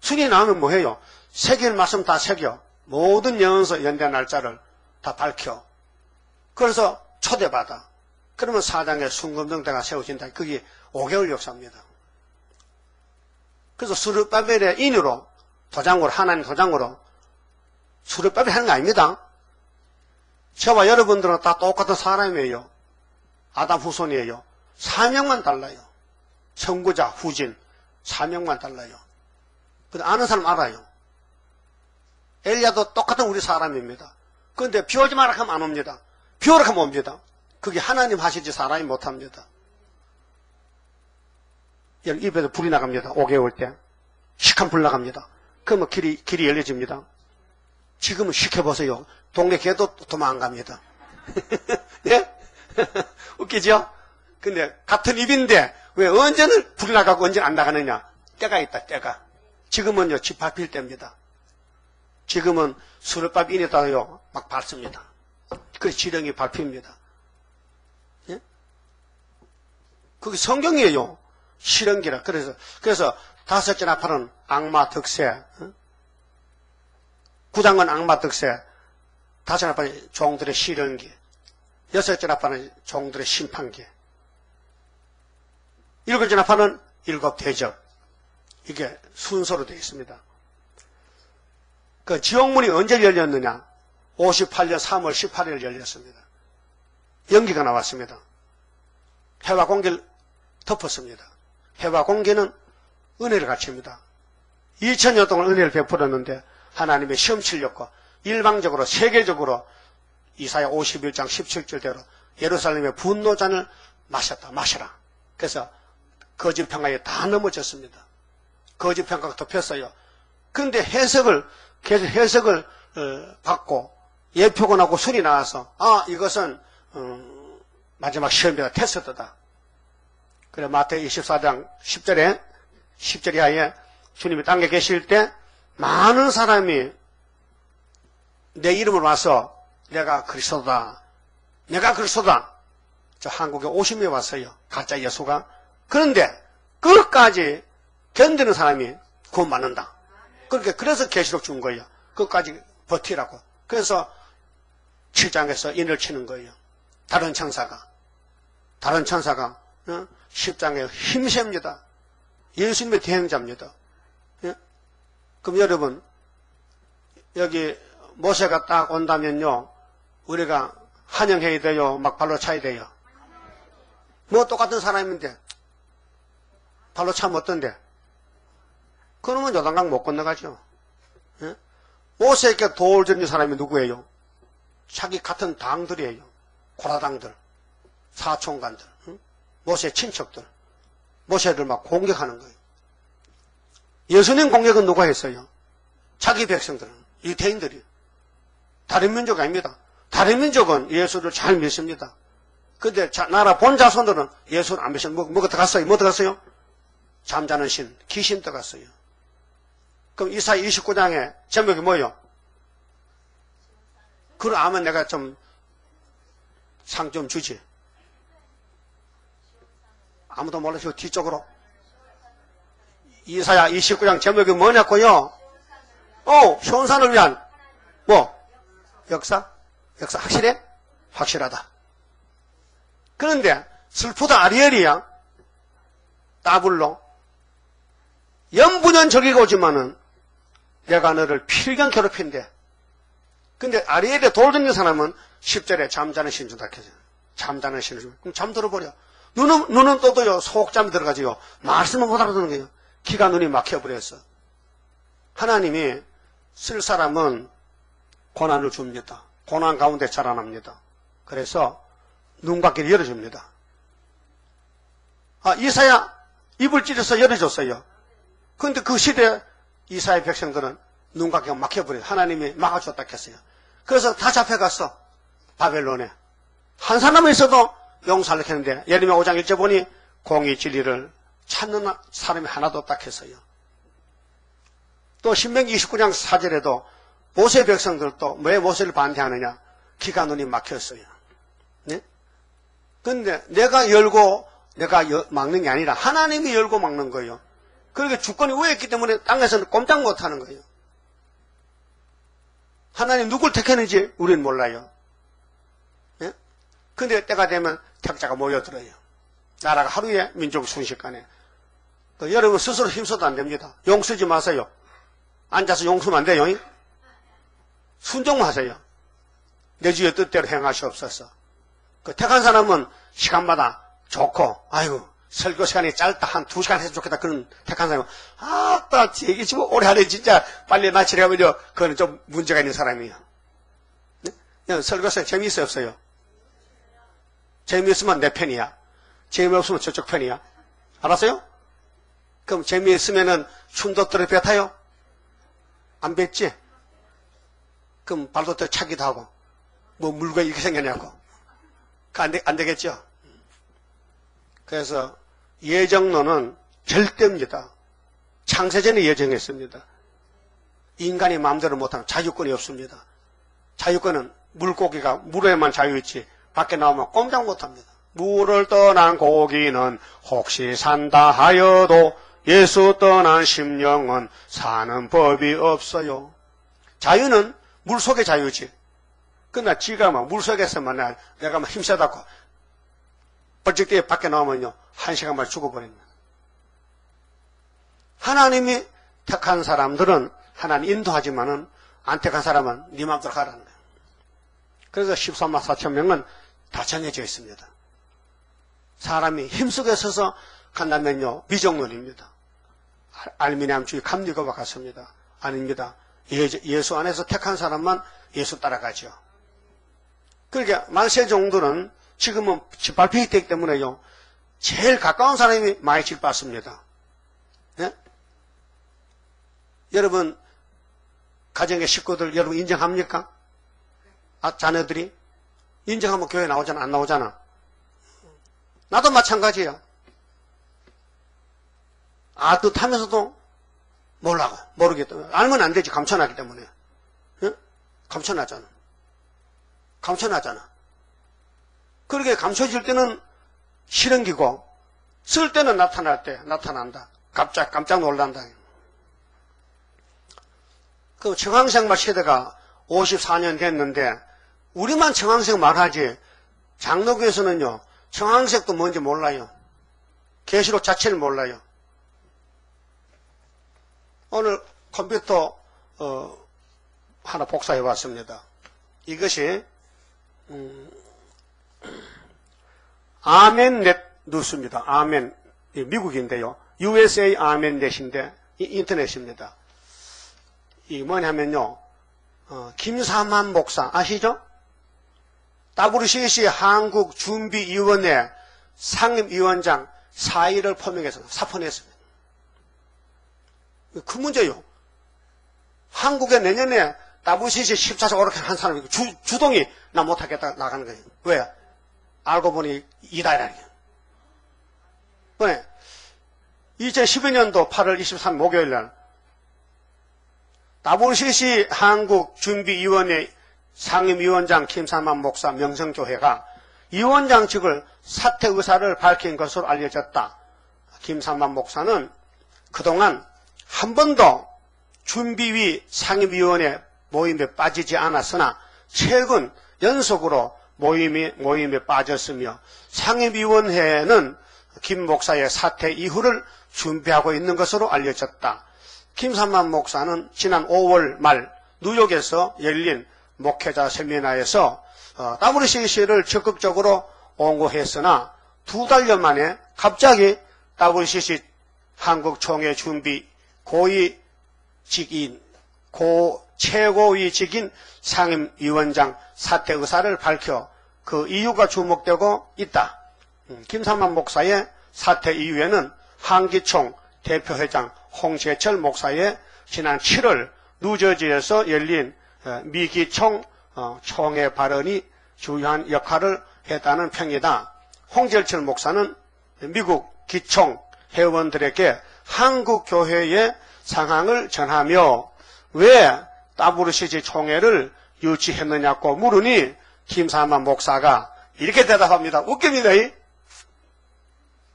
술이 나오면 뭐해요? 새길 말씀 다 새겨. 모든 영원서 연대 날짜를 다 밝혀. 그래서 초대받아. 그러면 사장에 순금정대가 세워진다. 그게 5개월 역사입니다. 그래서 수르바벨의 인으로 도장으로 하나님 도장으로 수르바벨 하는 거 아닙니다. 저와 여러분들은 다 똑같은 사람이에요. 아담 후손이에요. 사명만 달라요. 선구자, 후진, 사명만 달라요. 근데 아는 사람 알아요. 엘리야도 똑같은 우리 사람입니다. 그런데 비 오지 마라 하면 안 옵니다. 비 오라 하면 옵니다. 그게 하나님 하시지 사람이 못합니다. 입에서 불이 나갑니다. 5개월 때. 시kan 불 나갑니다. 그러면 길이, 길이 열려집니다. 지금은 시켜보세요. 동네 개도 도망갑니다. (laughs) 예? (laughs) 웃기죠? 근데 같은 입인데 왜 언제는 불이 나가고 언제는 안 나가느냐? 때가 있다, 때가. 지금은요, 집 밟힐 때입니다. 지금은 수르밥 인에다요, 막 밟습니다. 그래서 지령이 밟힙니다. 예? 그게 성경이에요. 실현기라. 그래서, 그래서 다섯째 나팔은 악마 득세, 어? 구장은 악마 득세, 다섯째 나팔은 종들의 실현기. 여섯째 나팔은 종들의 심판기. 일곱째 나팔은 일곱 대접. 이게 순서로 되어 있습니다. 그 지옥문이 언제 열렸느냐? 58년 3월 18일 열렸습니다. 연기가 나왔습니다. 해와 공기를 덮었습니다. 해와 공기는 은혜를 갖춥니다. 2000년 동안 은혜를 베풀었는데 하나님의 시험 치려고 일방적으로 세계적으로 이사야 51장 17절대로 예루살렘의 분노잔을 마셨다 마셔라. 그래서 거짓 평화에 다 넘어졌습니다. 거짓 평가가 덮였어요. 그런데 해석을 계속 해석을 어, 받고 예표가 나고 술이 나와서 아 이것은 음, 마지막 시험이다 테스트다. 그래 마태 24장 10절에 10절 이하에 주님이 땅에 계실 때 많은 사람이 내 이름으로 와서 내가 그리스도다. 내가 그리스도다. 저 한국에 50명 왔어요. 가짜 예수가. 그런데 끝까지 견디는 사람이 구원 받는다. 그렇게 그래서 계시록 준 거예요. 끝까지 버티라고. 그래서 7장에서 인을 치는 거예요. 다른 천사가. 다른 천사가 어? 10장에 힘셉니다. 예수님의 대행자입니다. 예? 그럼 여러분 여기 모세가 딱 온다면요 우리가 환영해야 돼요 막 발로 차야 돼요 뭐 똑같은 사람인데 발로 차면 어떤데 그러면 요단강 못 건너가죠 예? 모세에게 도울 던진 사람이 누구예요 자기 같은 당들이에요 고라당들 사총관들 응? 모세 친척들 모세를 막 공격하는 거예요. 예수님 공격은 누가 했어요? 자기 백성들은, 유태인들이. 다른 민족 아닙니다. 다른 민족은 예수를 잘 믿습니다. 근데 자, 나라 본 자손들은 예수를 안 믿어요. 뭐, 뭐가 들어갔어요? 뭐 들어갔어요? 잠자는 신, 귀신 들어갔어요. 그럼 이사 29장에 제목이 뭐예요? 그걸 아면 내가 좀 상좀 주지. 아무도 몰라서 뒤쪽으로. 이사야 29장 제목이 뭐냐고요? 어, 현산을 위한 뭐 역사? 역사 확실해? 확실하다. 그런데 슬프다 아리엘이야. 따블로 연분연 저기가 오지만은 내가 너를 필경 괴롭힌대. 근데 아리엘에 돌 던진 사람은 10절에 잠자는 신 준다. 잠자는 신을 주면 그럼 잠들어 버려. 눈은, 눈은 떠도요, 속잠이 들어가지요. 말씀을 못 알아듣는 거예요. 기가 눈이 막혀버렸어. 하나님이 쓸 사람은 고난을 줍니다. 고난 가운데 자라납니다. 그래서 눈밖에 열어줍니다. 아, 이사야 입을 찌려서 열어줬어요. 그런데 그 시대 이사야 백성들은 눈밖에 막혀버려요. 하나님이 막아줬다 했어요. 그래서 다 잡혀갔어. 바벨론에. 한 사람이 있어도 용서를 했는데 예레미야 5장 1절 보니 공의 진리를 찾는 사람이 하나도 없다 했어요. 또 신명기 29장 4절에도 모세 백성들도 왜 모세를 반대하느냐? 기가 눈이 막혔어요. 네? 근데 내가 열고 내가 막는 게 아니라 하나님이 열고 막는 거예요. 그렇게 주권이 우했기 때문에 땅에서는 꼼짝 못 하는 거예요. 하나님 누굴 택했는지 우리는 몰라요. 예? 근데 때가 되면 택자가 모여들어요. 나라가 하루에 민족 순식간에. 그 여러분 스스로 힘써도 안 됩니다. 용 쓰지 마세요. 앉아서 용 쓰면 안 돼요. 순종만 하세요. 내 주의 뜻대로 행하시옵소서. 그 택한 사람은 시간마다 좋고, 아이고, 설교 시간이 짧다. 한 두 시간 해서 좋겠다. 그런 택한 사람은, 아 따, 얘기 지금 오래 하네. 진짜 빨리 마치려면요. 그거는 좀 문제가 있는 사람이에요. 네? 설교 시간 재미있어요? 없어요? 재미있으면 내 편이야. 재미없으면 저쪽 편이야. 알았어요? 그럼 재미있으면은 춘도들을 뱉어요? 안 뱉지? 그럼 발도들 차기도 하고, 뭐 물건 이렇게 생겼냐고. 안, 되, 안 되겠죠? 그래서 예정론은 절대입니다. 창세전에 예정했습니다. 인간이 마음대로 못하는 자유권이 없습니다. 자유권은 물고기가 물에만 자유있지 밖에 나오면 꼼짝 못합니다. 물을 떠난 고기는 혹시 산다 하여도 예수 떠난 심령은 사는 법이 없어요. 자유는 물속의 자유지. 그러나 지가 막 물속에서만 나- 내가 막 힘세다고 벌쩍 밖에 나오면요. 한 시간 만에 죽어버립니다. 하나님이 택한 사람들은 하나님 인도하지만은 안 택한 사람은 네 맘대로 가라는 거예요. 그래서 13만 4천 명은 다 정해져 있습니다. 사람이 힘쓰게 서서 간다면요. 미정론입니다. 알미니암 주의 감리교와 같습니다. 아닙니다. 예- 예수 안에서 택한 사람만 예수 따라가죠. 그러니까 만세 정도는 지금은 발표이 되기 때문에요. 제일 가까운 사람이 많이 직받습니다. 네? 여러분 가정의 식구들 여러분 인정합니까? 아, 자녀들이 인정하면 교회 나오잖아 안 나오잖아. 나도 마찬가지야. 아 뜻하면서도 몰라 모르겠다. 알면 안 되지 감춰놨기 때문에. 예? 감춰놨잖아. 감춰놨잖아. 그렇게 감춰질 때는 실행기고 쓸 때는 나타날 때 나타난다. 깜짝 깜짝 놀란다. 그 청황생말 세대가 54년 됐는데 우리만 청황색 말하지 장로교에서는요 청황색도 뭔지 몰라요. 계시록 자체를 몰라요. 오늘 컴퓨터 어, 하나 복사해 왔습니다. 이것이 음, 아멘넷 뉴스입니다. 아멘 이 미국인데요. USA 아멘넷인데 이 인터넷입니다. 이 뭐냐면요. 어, 김사만 목사 아시죠? WCC 한국준비위원회 상임위원장 사의를 포명해서 사표냈습니다. 그 문제요. 한국에 내년에 WCC 14차 오락회 한 사람이 주, 주동이 나 못하겠다 나가는 거예요. 왜? 알고 보니 이달이라니요. 왜? 2012년도 8월 23일 목요일 날 WCC 한국준비위원회 상임위원장 김사만 목사 명성교회가 위원장직을 사퇴 의사를 밝힌 것으로 알려졌다. 김사만 목사는 그동안 한 번도 준비위 상임위원회 모임에 빠지지 않았으나 최근 연속으로 모임이, 모임에 빠졌으며 상임위원회는 김 목사의 사퇴 이후를 준비하고 있는 것으로 알려졌다. 김삼만 목사는 지난 5월 말 뉴욕에서 열린 목회자 세미나에서 어, WCC를 적극적으로 옹호했으나 두 달여 만에 갑자기 WCC 한국 총회 준비 고위 직인 고 최고위 직인 상임위원장 사퇴 의사를 밝혀 그 이유가 주목되고 있다. 음, 김삼만 목사의 사퇴 이후에는 한기총 대표회장 홍재철 목사의 지난 7월 뉴저지에서 열린 어, 미기총 어, 총회 발언이 중요한 역할을 했다는 평이다. 홍재철 목사는 미국 기총 회원들에게 한국 교회의 상황을 전하며 왜 WCG 총회를 유치했느냐고 물으니 김사만 목사가 이렇게 대답합니다. 웃깁니다. 이.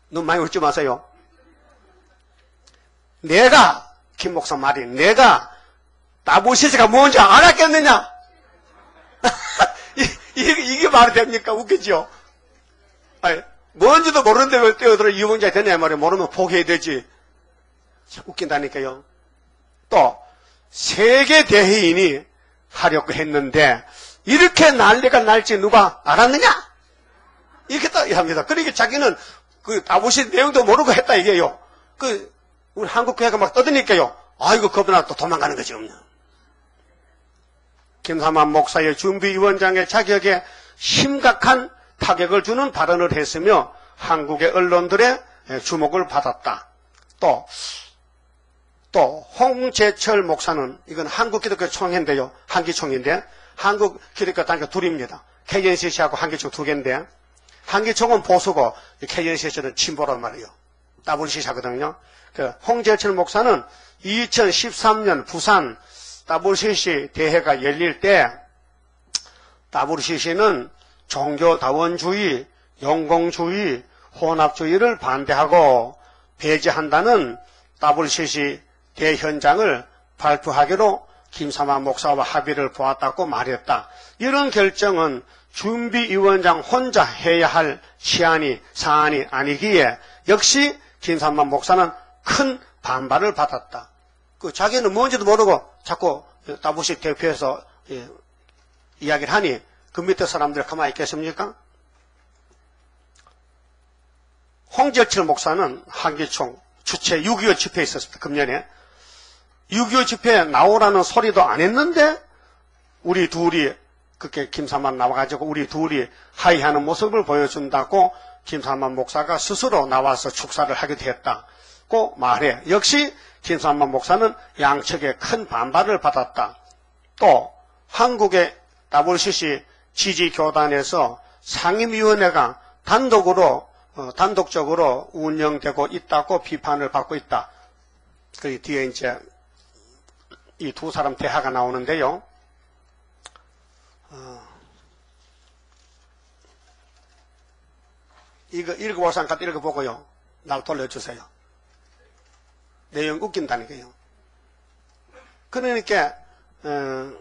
눈 많이 웃지 마세요. 내가 김 목사 말이 내가 WCG가 뭔지 알았겠느냐? (laughs) 이, 이, 게 말이 됩니까? 웃기죠? 아니, 뭔지도 모르는데 왜 뛰어들어 이용자 되냐 말이야. 모르면 포기해야 되지. 참 웃긴다니까요. 또 세계 대회인이 하려고 했는데 이렇게 난리가 날지 누가 알았느냐? 이렇게 딱 합니다. 그러니까 자기는 그 아버지 내용도 모르고 했다 이게요. 그 우리 한국 교회가 막 떠드니까요. 아이고 겁나 또 도망가는 거지 없냐. 김사만 목사의 준비위원장의 자격에 심각한 타격을 주는 발언을 했으며 한국의 언론들의 주목을 받았다. 또, 또, 홍재철 목사는, 이건 한국기독교 총회인데요. 한기총인데, 한국기독교 단교 둘입니다. KNCC하고 한기총 두 개인데, 한기총은 보수고, KNCC는 진보란 말이에요. WCC 하거든요. 그, 홍재철 목사는 2013년 부산 WCC 대회가 열릴 때 WCC는 종교다원주의, 용공주의, 혼합주의를 반대하고 배제한다는 WCC 대현장을 발표하기로 김사만 목사와 합의를 보았다고 말했다. 이런 결정은 준비위원장 혼자 해야 할 시안이 사안이 아니기에 역시 김삼만 목사는 큰 반발을 받았다. 그 자기는 뭔지도 모르고 자꾸 따부식 대표에서 예, 이야기를 하니 그 밑에 사람들 가만히 있겠습니까? 홍재철 목사는 한기총 주최 6.25 집회에 있었습니다. 금년에. 6.25 집회에 나오라는 소리도 안 했는데 우리 둘이 그렇게 김삼만 나와가지고 우리 둘이 하이하는 모습을 보여준다고 김삼만 목사가 스스로 나와서 축사를 하기도 했다고 말해. 역시 김삼만 목사는 양측의 큰 반발을 받았다. 또 한국의 WCC 지지교단에서 상임위원회가 단독으로 어, 단독적으로 운영되고 있다고 비판을 받고 있다. 그 뒤에 이제 이 두 사람 대화가 나오는데요. 어, 이거 읽어보상 갖다 읽어보고요. 날 돌려주세요. 내용 웃긴다니까요. 그러니까 어,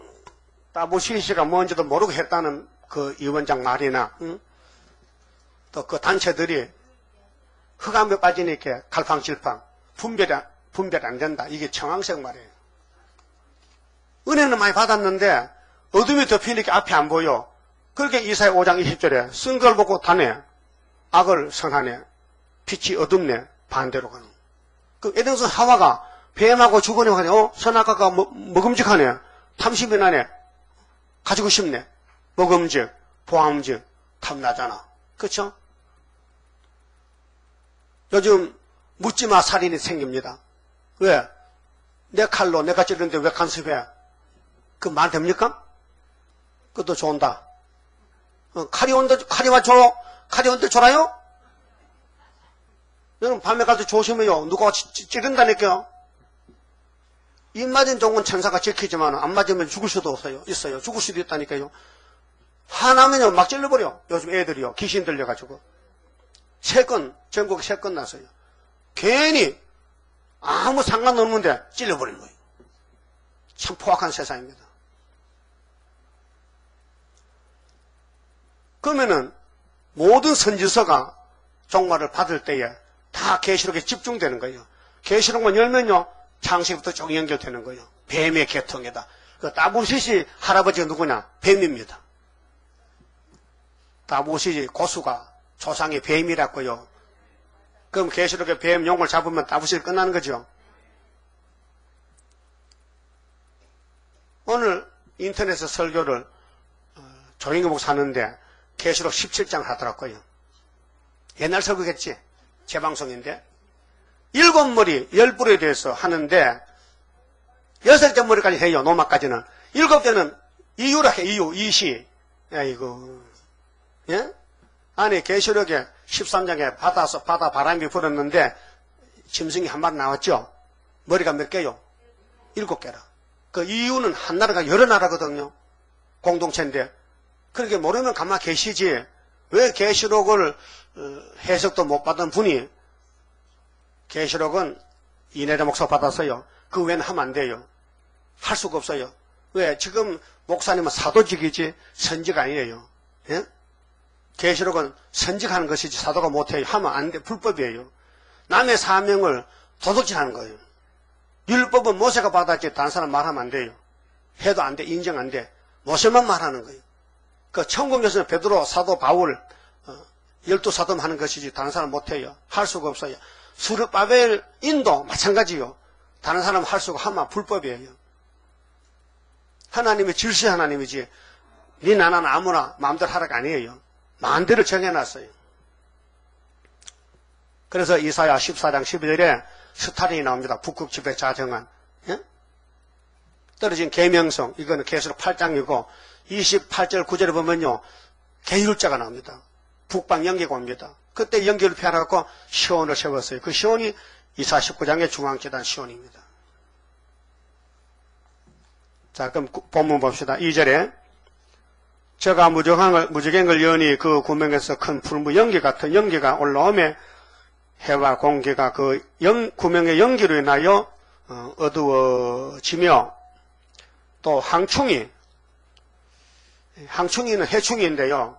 따부시 씨가 뭔지도 모르고 했다는 그 위원장 말이나 응? 또그 단체들이 흑암에 빠지니까 갈팡질팡 분별이, 분별이 안 된다. 이게 청황색 말이에요. 은혜는 많이 받았는데 어둠이 덮이니까 앞이 안 보여. 그렇게 이사의 5장 20절에 쓴 걸 보고 다네. 악을 선하네. 빛이 어둡네. 반대로 가는. 그 에덴성 하와가 뱀하고 주거니 하네. 어? 선악과가 뭐, 먹음직하네. 탐심이 나네. 가지고 싶네. 먹음직, 보암직, 탐나잖아. 그쵸? 요즘 묻지마 살인이 생깁니다. 왜? 내 칼로 내가 찌르는데 왜 간섭해? 그 말 됩니까? 그것도 좋은다. 어, 칼이 온다, 칼이 와 줘. 칼이 온다 줘라요? 여러분, 밤에 가서 조심해요. 누가 찌른다니까요. 입 맞은 종은 천사가 지키지만 안 맞으면 죽을 수도 없어요. 있어요. 죽을 수도 있다니까요. 하나면요, 막 찔러버려. 요즘 애들이요. 귀신 들려가지고. 세 건, 전국 세 건 났어요. 괜히 아무 상관없는데 찔러버리는 거예요. 참 포악한 세상입니다. 그러면은 모든 선지서가 종말을 받을 때에 다 계시록에 집중되는 거예요. 계시록만 열면요 창세부터 쭉 연결되는 거예요. 뱀의 계통이다. 그 따부시시 할아버지가 누구냐? 뱀입니다. 따부시시 고수가 조상의 뱀이라고요. 그럼 계시록의 뱀 용을 잡으면 따부시 끝나는 거죠. 오늘 인터넷에 설교를 어, 조영기 목사 하는데 계시록 17장 하더라고요. 옛날 설교겠지. 재방송인데. 일곱 머리, 열 뿔에 대해서 하는데, 여섯째 머리까지 해요. 노마까지는. 일곱째는 이유라 해, 이유, 이시. 아이고. 예? 아니, 계시록에 13장에 바다서 바다 바람이 불었는데, 짐승이 한 마리 나왔죠? 머리가 몇 개요? 일곱 개라. 그 이유는 한 나라가 여러 나라거든요. 공동체인데. 그렇게 모르면 가만 계시지. 왜 계시록을 어, 해석도 못 받은 분이 계시록은 이내대 목사 받았어요. 그 외에는 하면 안 돼요. 할 수가 없어요. 왜? 지금 목사님은 사도직이지 선지가 아니에요. 예? 계시록은 선직하는 것이지 사도가 못해요. 하면 안 돼. 불법이에요. 남의 사명을 도둑질하는 거예요. 율법은 모세가 받았지 다른 사람 말하면 안 돼요. 해도 안 돼. 인정 안 돼. 모세만 말하는 거예요. 그 천국에서는 베드로, 사도, 바울 어, 열두 사도만 하는 것이지 다른 사람 못해요. 할 수가 없어요. 수르바벨, 인도 마찬가지요. 다른 사람 할 수가 하면 불법이에요. 하나님의 질서 하나님이지 네 나는 아무나 마음대로 하라가 아니에요. 마음대로 정해놨어요. 그래서 이사야 14장 12절에 스타링이 나옵니다. 북극 집에 자정한 예? 떨어진 계명성 이거는 계속 8장이고 28절 9절에 보면요. 계율자가 나옵니다. 북방 연계가 옵니다. 그때 연결을 피하라고 시온을 세웠어요. 그 시온이 이사 19장의 중앙재단 시온입니다. 자, 그럼 본문 봅시다. 2절에 저가 무적행을, 무적행을 여니 그 구명에서 큰 풀무 연기 같은 연기가 올라오며 해와 공기가 그 연, 구명의 연기로 인하여 어, 어두워지며 또 항충이 항충이는 해충인데요.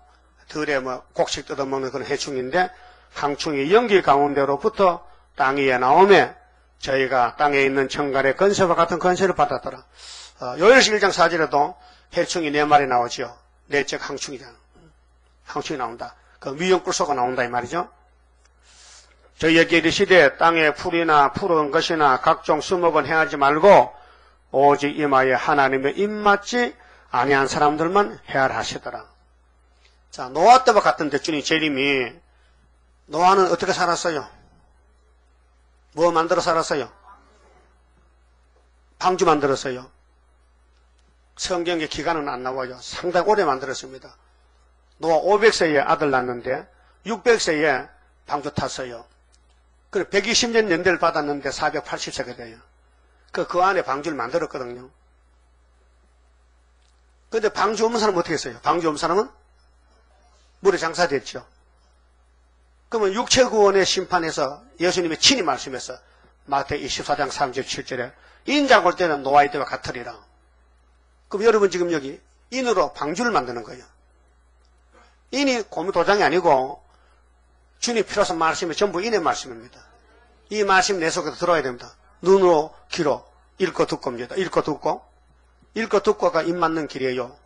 들에 뭐 곡식 뜯어먹는 그런 해충인데 항충이 연기 가운데로부터 땅 위에 나오며 저희가 땅에 있는 청갈의 건설과 같은 건설을 받았더라. 어, 요일시 1장 4절에도 해충이 네 마리 나오지요. 내적 항충이잖아. 항충이 나온다. 그 미용 꿀소가 나온다 이 말이죠. 저희에게 이르시되 땅에 풀이나 푸른 것이나 각종 수목은 행하지 말고 오직 이마에 하나님의 입맞지 아니한 사람들만 헤아하시더라. 자 노아 때와 같은데 주님 재림이 노아는 어떻게 살았어요? 뭐 만들어 살았어요? 방주 만들었어요. 성경의 기간은 안 나와요. 상당히 오래 만들었습니다. 노아 500세에 아들 낳는데 600세에 방주 탔어요. 그래 120년 연대를 받았는데 480세가 돼요. 그, 그 안에 방주를 만들었거든요. 근데 방주 없는 사람은 어떻게 했어요? 방주 없는 사람은 물에 장사됐죠. 그러면 육체구원의 심판에서 예수님의 친히 말씀해서 마태 24장 37절에 인자 올 때는 노아의 때와 같으리라. 그럼 여러분 지금 여기 인으로 방주를 만드는 거예요. 인이 고무 도장이 아니고 주님 필요해서 말씀이 전부 인의 말씀입니다. 이 말씀 내 속에 들어야 됩니다. 눈으로 귀로 읽고 듣고입니다. 읽고 듣고 읽고 듣고가 입 맞는 길이에요.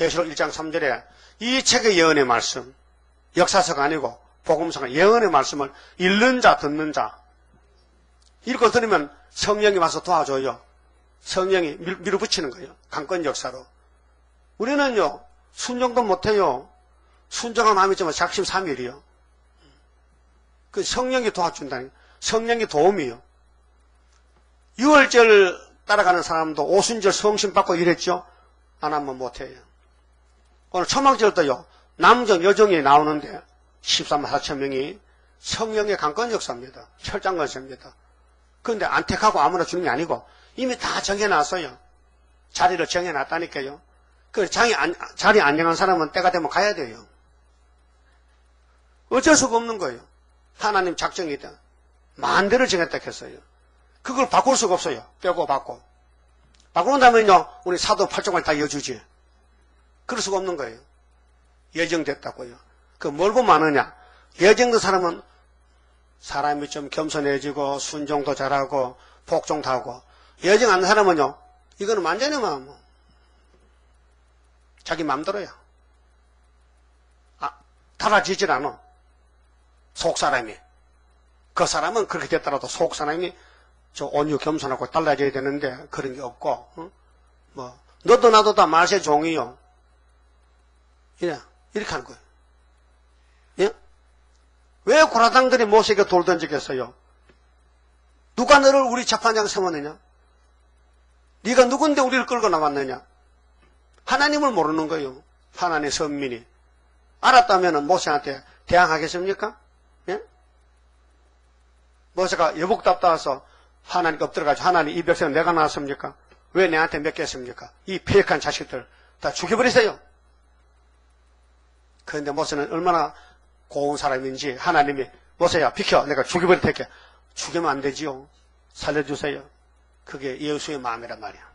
계시록 1장 3절에 이 책의 예언의 말씀 역사서가 아니고 복음서가 예언의 말씀을 읽는 자 듣는 자 읽고 들으면 성령이 와서 도와줘요. 성령이 밀, 밀어붙이는 거예요. 강권 역사로. 우리는요 순종도 못해요. 순종한 마음이지만 작심 삼일이요. 그 성령이 도와준다는 성령의 도움이요. 6월절 따라가는 사람도 오순절 성심 받고 이랬죠? 안 하면 못해요. 오늘 초막절도요. 남정 여정이 나오는데 13만 4천 명이 성령의 강권 역사입니다. 철장 건설입니다. 그런데 안택하고 아무나 주는 게 아니고 이미 다 정해놨어요. 자리를 정해놨다니까요. 그 자리, 안, 자리 안정한 사람은 때가 되면 가야 돼요. 어쩔 수가 없는 거예요. 하나님 작정이다. 만대를 정했다 했어요. 그걸 바꿀 수가 없어요. 빼고 바꿔. 바꾸는다면요, 우리 사도 8종을 다 이어주지. 그럴 수가 없는 거예요. 예정됐다고요. 그뭘 보면 아느냐? 예정된 사람은 사람이 좀 겸손해지고 순종도 잘하고 복종도 하고 예정 안 사람은요, 이거는 완전히 마음 뭐, 자기 마음대로야. 아, 달아지질 않아. 속 사람이. 그 사람은 그렇게 됐더라도 속 사람이 저 온유 겸손하고 달라져야 되는데 그런 게 없고 응? 뭐 너도 나도 다 말세 종이요. 이래 이렇게 하는 거예요. 예? 왜 고라당들이 모세에게 돌 던지겠어요? 누가 너를 우리 재판장 세웠느냐? 네가 누군데 우리를 끌고 나왔느냐? 하나님을 모르는 거예요. 하나님의 선민이. 알았다면 모세한테 대항하겠습니까? 예? 모세가 여복답다 와서 하나님 엎드려가지고 하나님 이 백성은 내가 낳았습니까? 왜 내한테 맡겼습니까? 이 폐역한 자식들 다 죽여버리세요. 그런데 모세는 얼마나 고운 사람인지 하나님이 모세야 비켜 내가 죽여버릴 테니까 죽이면 안 되지요. 살려주세요. 그게 예수의 마음이란 말이야.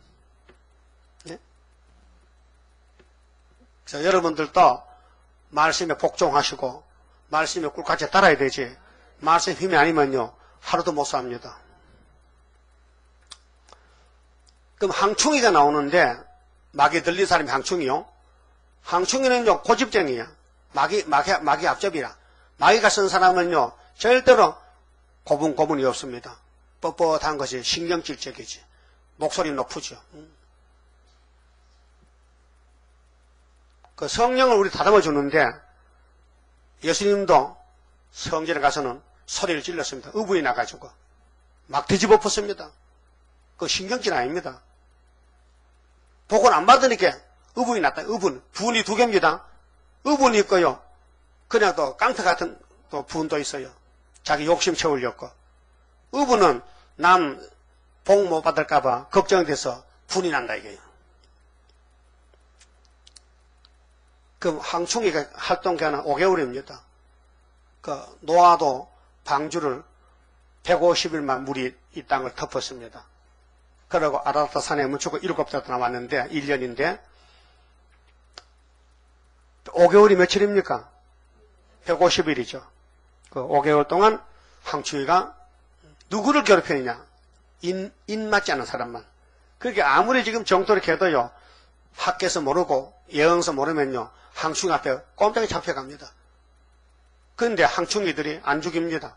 네? 그래서 여러분들도 말씀에 복종하시고 말씀에 꿀같이 따라야 되지. 말씀 힘이 아니면요 하루도 못 삽니다. 그럼 항충이가 나오는데 막이 들린 사람이 항충이요. 항충이는요 고집쟁이야. 막이 막이 막이 앞접이라. 마귀가 쓴 사람은요 절대로 고분 고분이 없습니다. 뻣뻣한 것이 신경질적이지. 목소리 높으죠. 그 성령을 우리 다듬어 주는데 예수님도 성전에 가서는 소리를 질렀습니다. 의분이 나가지고 막 뒤집어 엎었습니다. 그 신경질 아닙니다. 복을 안 받으니까 의분이 났다. 의분. 분이 두 개입니다. 의분이 있고요. 그냥 또 깡패 같은 또 분도 있어요. 자기 욕심 채우려고. 의분은 남 복 못 받을까봐 걱정돼서 분이 난다 이게요. 그 항충이가 활동 기간은 5개월입니다. 그 노아도 방주를 150일만 물이 이 땅을 덮었습니다. 그러고 아라타 산에 묻히고 일곱 달 남았는데 1년인데 5개월이 며칠입니까? 150일이죠. 그 5개월 동안 황추이가 누구를 괴롭히느냐? 인, 인 맞지 않은 사람만. 그게 아무리 지금 정도를 개도요, 학교에서 모르고, 예언서 모르면요, 항충 앞에 꼼짝이 잡혀갑니다. 그런데 항충이들이 안 죽입니다.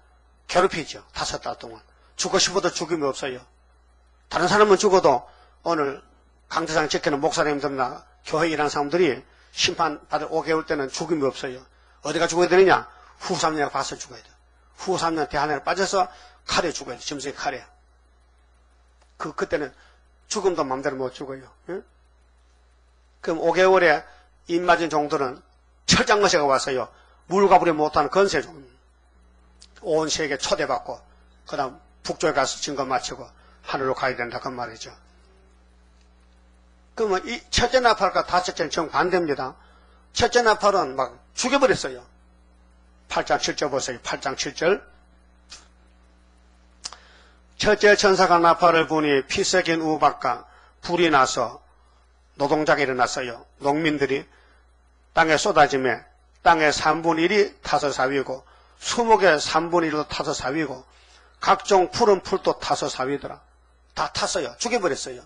괴롭히죠. 다섯 달 동안. 죽고 싶어도 죽임이 없어요. 다른 사람은 죽어도 오늘 강대상 지키는 목사님들이나 교회 일하는 사람들이 심판 받을 5개월 때는 죽임이 없어요. 어디가 죽어야 되느냐? 후 3년에 가서 죽어야 돼요. 후 3년 대한에 빠져서 칼에 죽어야 돼요. 점성의 칼에. 그, 그때는 죽음도 마음대로 못 죽어요. 응? 그럼 5개월에 입 맞은 종들은 철장거세가 와서요. 물가불이 못하는 건세 종. 온 세계 초대받고, 그 다음 북쪽에 가서 증거 마치고 하늘로 가야 된다. 그 말이죠. 그러면 이 첫째 나팔과 다섯째는 정반대입니다. 첫째 나팔은 막 죽여버렸어요. 8장 7절 보세요. 8장 7절. 첫째 천사가 나팔을 부니 피 썩인 우박과 불이 나서 노동자가 일어났어요. 농민들이 땅에 쏟아짐에 땅의 3분의 1이 타서 사위고 수목의 3분의 1도 타서 사위고 각종 푸른 풀도 타서 사위더라. 다 탔어요. 죽여버렸어요.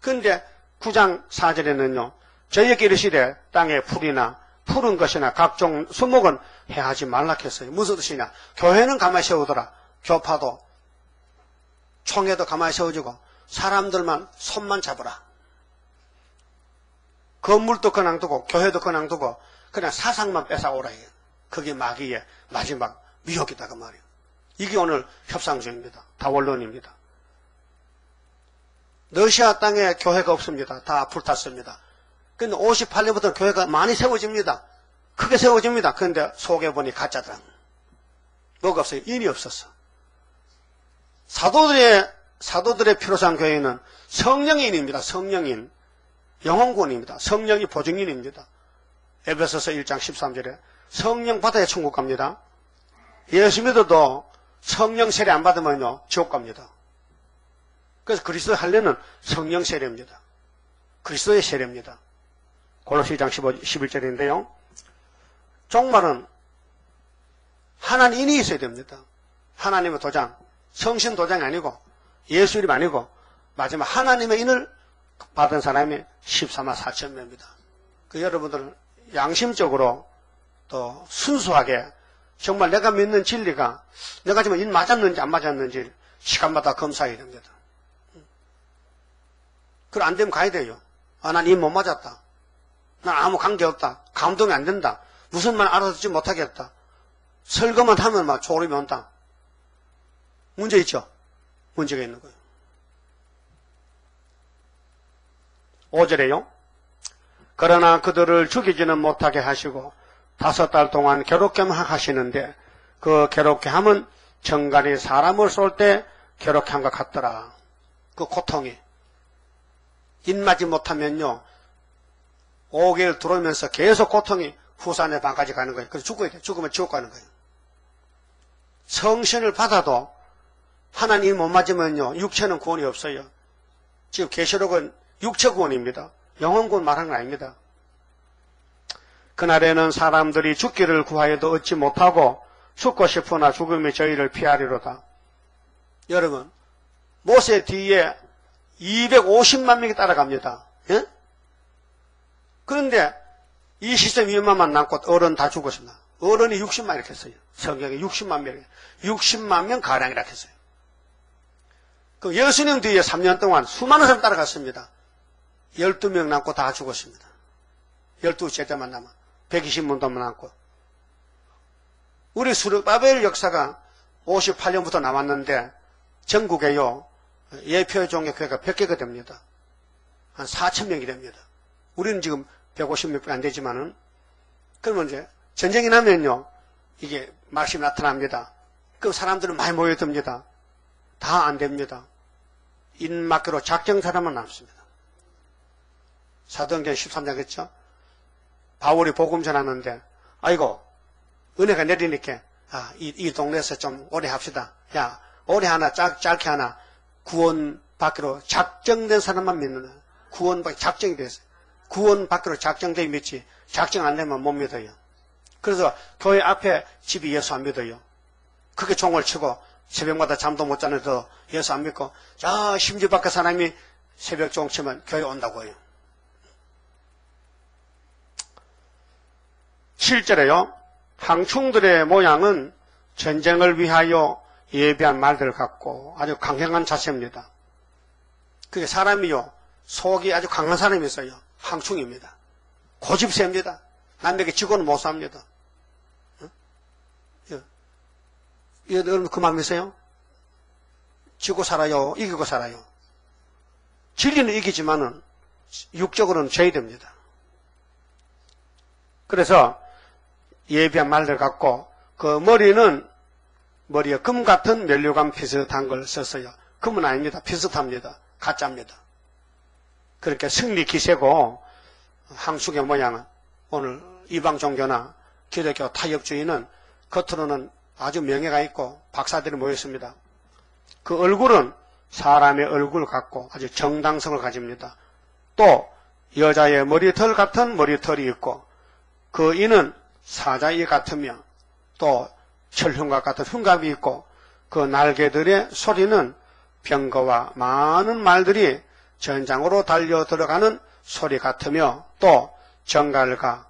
근데 9장 4절에는요. 저희에게 이르시되 땅에 풀이나 푸른 것이나 각종 수목은 해하지 말라 했어요. 무슨 뜻이냐. 교회는 가만히 세우더라. 교파도 총회도 가만히 세워주고 사람들만 손만 잡으라. 건물도 그냥 두고 교회도 그냥 두고 그냥 사상만 뺏어오라. 그게 마귀의 마지막 미혹이다 그 말이에요. 이게 오늘 협상 중입니다. 다 원론입니다. 러시아 땅에 교회가 없습니다. 다 불탔습니다. 근데 58년부터 교회가 많이 세워집니다. 크게 세워집니다. 그런데 속에 보니 가짜더라. 뭐가 없어요? 인이 없었어. 사도들의, 사도들의 필요상 교회는 성령인입니다. 성령인. 영혼군입니다. 성령이 보증인입니다. 에베소서 1장 13절에 성령 받아야 천국 갑니다. 예수 믿어도 성령 세례 안 받으면요, 지옥 갑니다. 그래서 그리스도 할례는 성령 세례입니다. 그리스도의 세례입니다. 골로시 2장 15, 11절인데요. 종말은 하나님이 있어야 됩니다. 하나님의 도장, 성신 도장이 아니고 예수 이름 아니고 마지막 하나님의 인을 받은 사람이 14만 4천 명입니다. 그 여러분들은 양심적으로 또 순수하게 정말 내가 믿는 진리가 내가 지금 인 맞았는지 안 맞았는지 시간마다 검사해야 됩니다. 그걸 안 되면 가야 돼요. 아, 난 이 못 맞았다. 난 아무 관계 없다. 감동이 안 된다. 무슨 말 알아듣지 못하겠다. 설거만 하면 막 졸음이 온다. 문제 있죠? 문제가 있는 거예요. 5절에요. 그러나 그들을 죽이지는 못하게 하시고 다섯 달 동안 괴롭게 하시는데 그 괴롭게 함은 정갈이 사람을 쏠 때 괴롭게 한 것 같더라. 그 고통이. 입맞지 못하면요. 5개월 들어오면서 계속 고통이 후산의 방까지 가는 거예요. 그래서 죽어야 돼. 죽으면 지옥 가는 거예요. 성신을 받아도 하나님 못 맞으면요. 육체는 구원이 없어요. 지금 계시록은 육체 구원입니다. 영혼 구원 말하는 건 아닙니다. 그날에는 사람들이 죽기를 구하여도 얻지 못하고 죽고 싶으나 죽음이 저희를 피하리로다. 여러분, 모세 뒤에 250만 명이 따라갑니다. 예? 그런데 이 시스템 위험만 남고 어른 다 죽었습니다. 어른이 60만 이렇게 했어요. 성경에 60만 명, 60만 명 가량이라고 했어요. 그 예수님 뒤에 3년 동안 수많은 사람 따라갔습니다. 12명 남고 다 죽었습니다. 12제자만 남아. 120문도만 남고. 우리 수르바벨 역사가 58년부터 남았는데 전국에요. 예표종의 교회가 100개가 됩니다. 한 4천 명이 됩니다. 우리는 지금 150명 안 되지만은 그러면 이제 전쟁이 나면요. 이게 말씀이 나타납니다. 그 사람들은 많이 모여듭니다. 다 안 됩니다. 인막기로 작정 사람만 남습니다. 사도행전 13장 했죠? 바울이 복음 전하는데 아이고 은혜가 내리니까 아, 이, 이 동네에서 좀 오래 합시다. 야 오래 하나 짧, 짧게 하나 구원 받기로 작정된 사람만 믿는 거예요. 구원 받기 작정이 됐어요. 구원 받기로 작정돼 믿지 작정 안 되면 못 믿어요. 그래서 교회 앞에 집이 예수 안 믿어요. 그게 종을 치고 새벽마다 잠도 못 자는데도 예수 안 믿고 저 심지 밖에 사람이 새벽 종 치면 교회 온다고 해요. 실제로요. 항충들의 모양은 전쟁을 위하여 예비한 말들 같고 아주 강경한 자세입니다. 그게 사람이요. 속이 아주 강한 사람이 있어요. 항충입니다. 고집셉니다. 남에게 지고는 못 삽니다. 여러분 그만 믿으세요? 지고 살아요? 이기고 살아요? 진리는 이기지만은 육적으로는 져야 됩니다. 그래서 예비한 말들 갖고 그 머리는 머리에 금 같은 면류감 비슷한 걸 썼어요. 금은 아닙니다. 비슷합니다. 가짜입니다. 그렇게 승리 기세고 항숙의 모양은 오늘 이방 종교나 기독교 타협주의는 겉으로는 아주 명예가 있고 박사들이 모였습니다. 그 얼굴은 사람의 얼굴 같고 아주 정당성을 가집니다. 또 여자의 머리털 같은 머리털이 있고 그 이는 사자이 같으며 또 철흉각 같은 흉갑이 있고 그 날개들의 소리는 병거와 많은 말들이 전장으로 달려 들어가는 소리 같으며 또 정갈과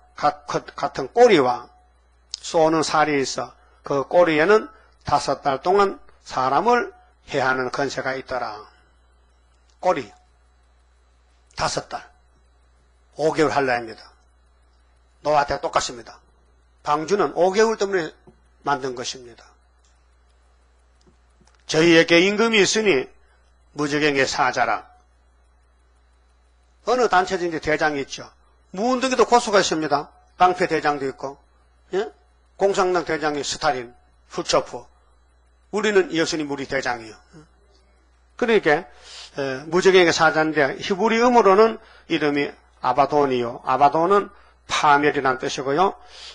같은 꼬리와 쏘는 살이 있어 그 꼬리에는 다섯 달 동안 사람을 해하는 건세가 있더라. 꼬리 다섯 달 5개월 할라입니다. 노아한테 똑같습니다. 방주는 5개월 때문에 만든 것입니다. 저희에게 임금이 있으니 무적행의 사자라. 어느 단체든지 대장이 있죠. 무운동에도 고수가 있습니다. 깡패 대장도 있고, 예? 공산당 대장이 스탈린, 후초프. 우리는 예수님 우리 대장이요. 그러니까 무적행의 사자인데 히브리음으로는 이름이 아바돈이요. 아바돈은 파멸이라는 뜻이고요.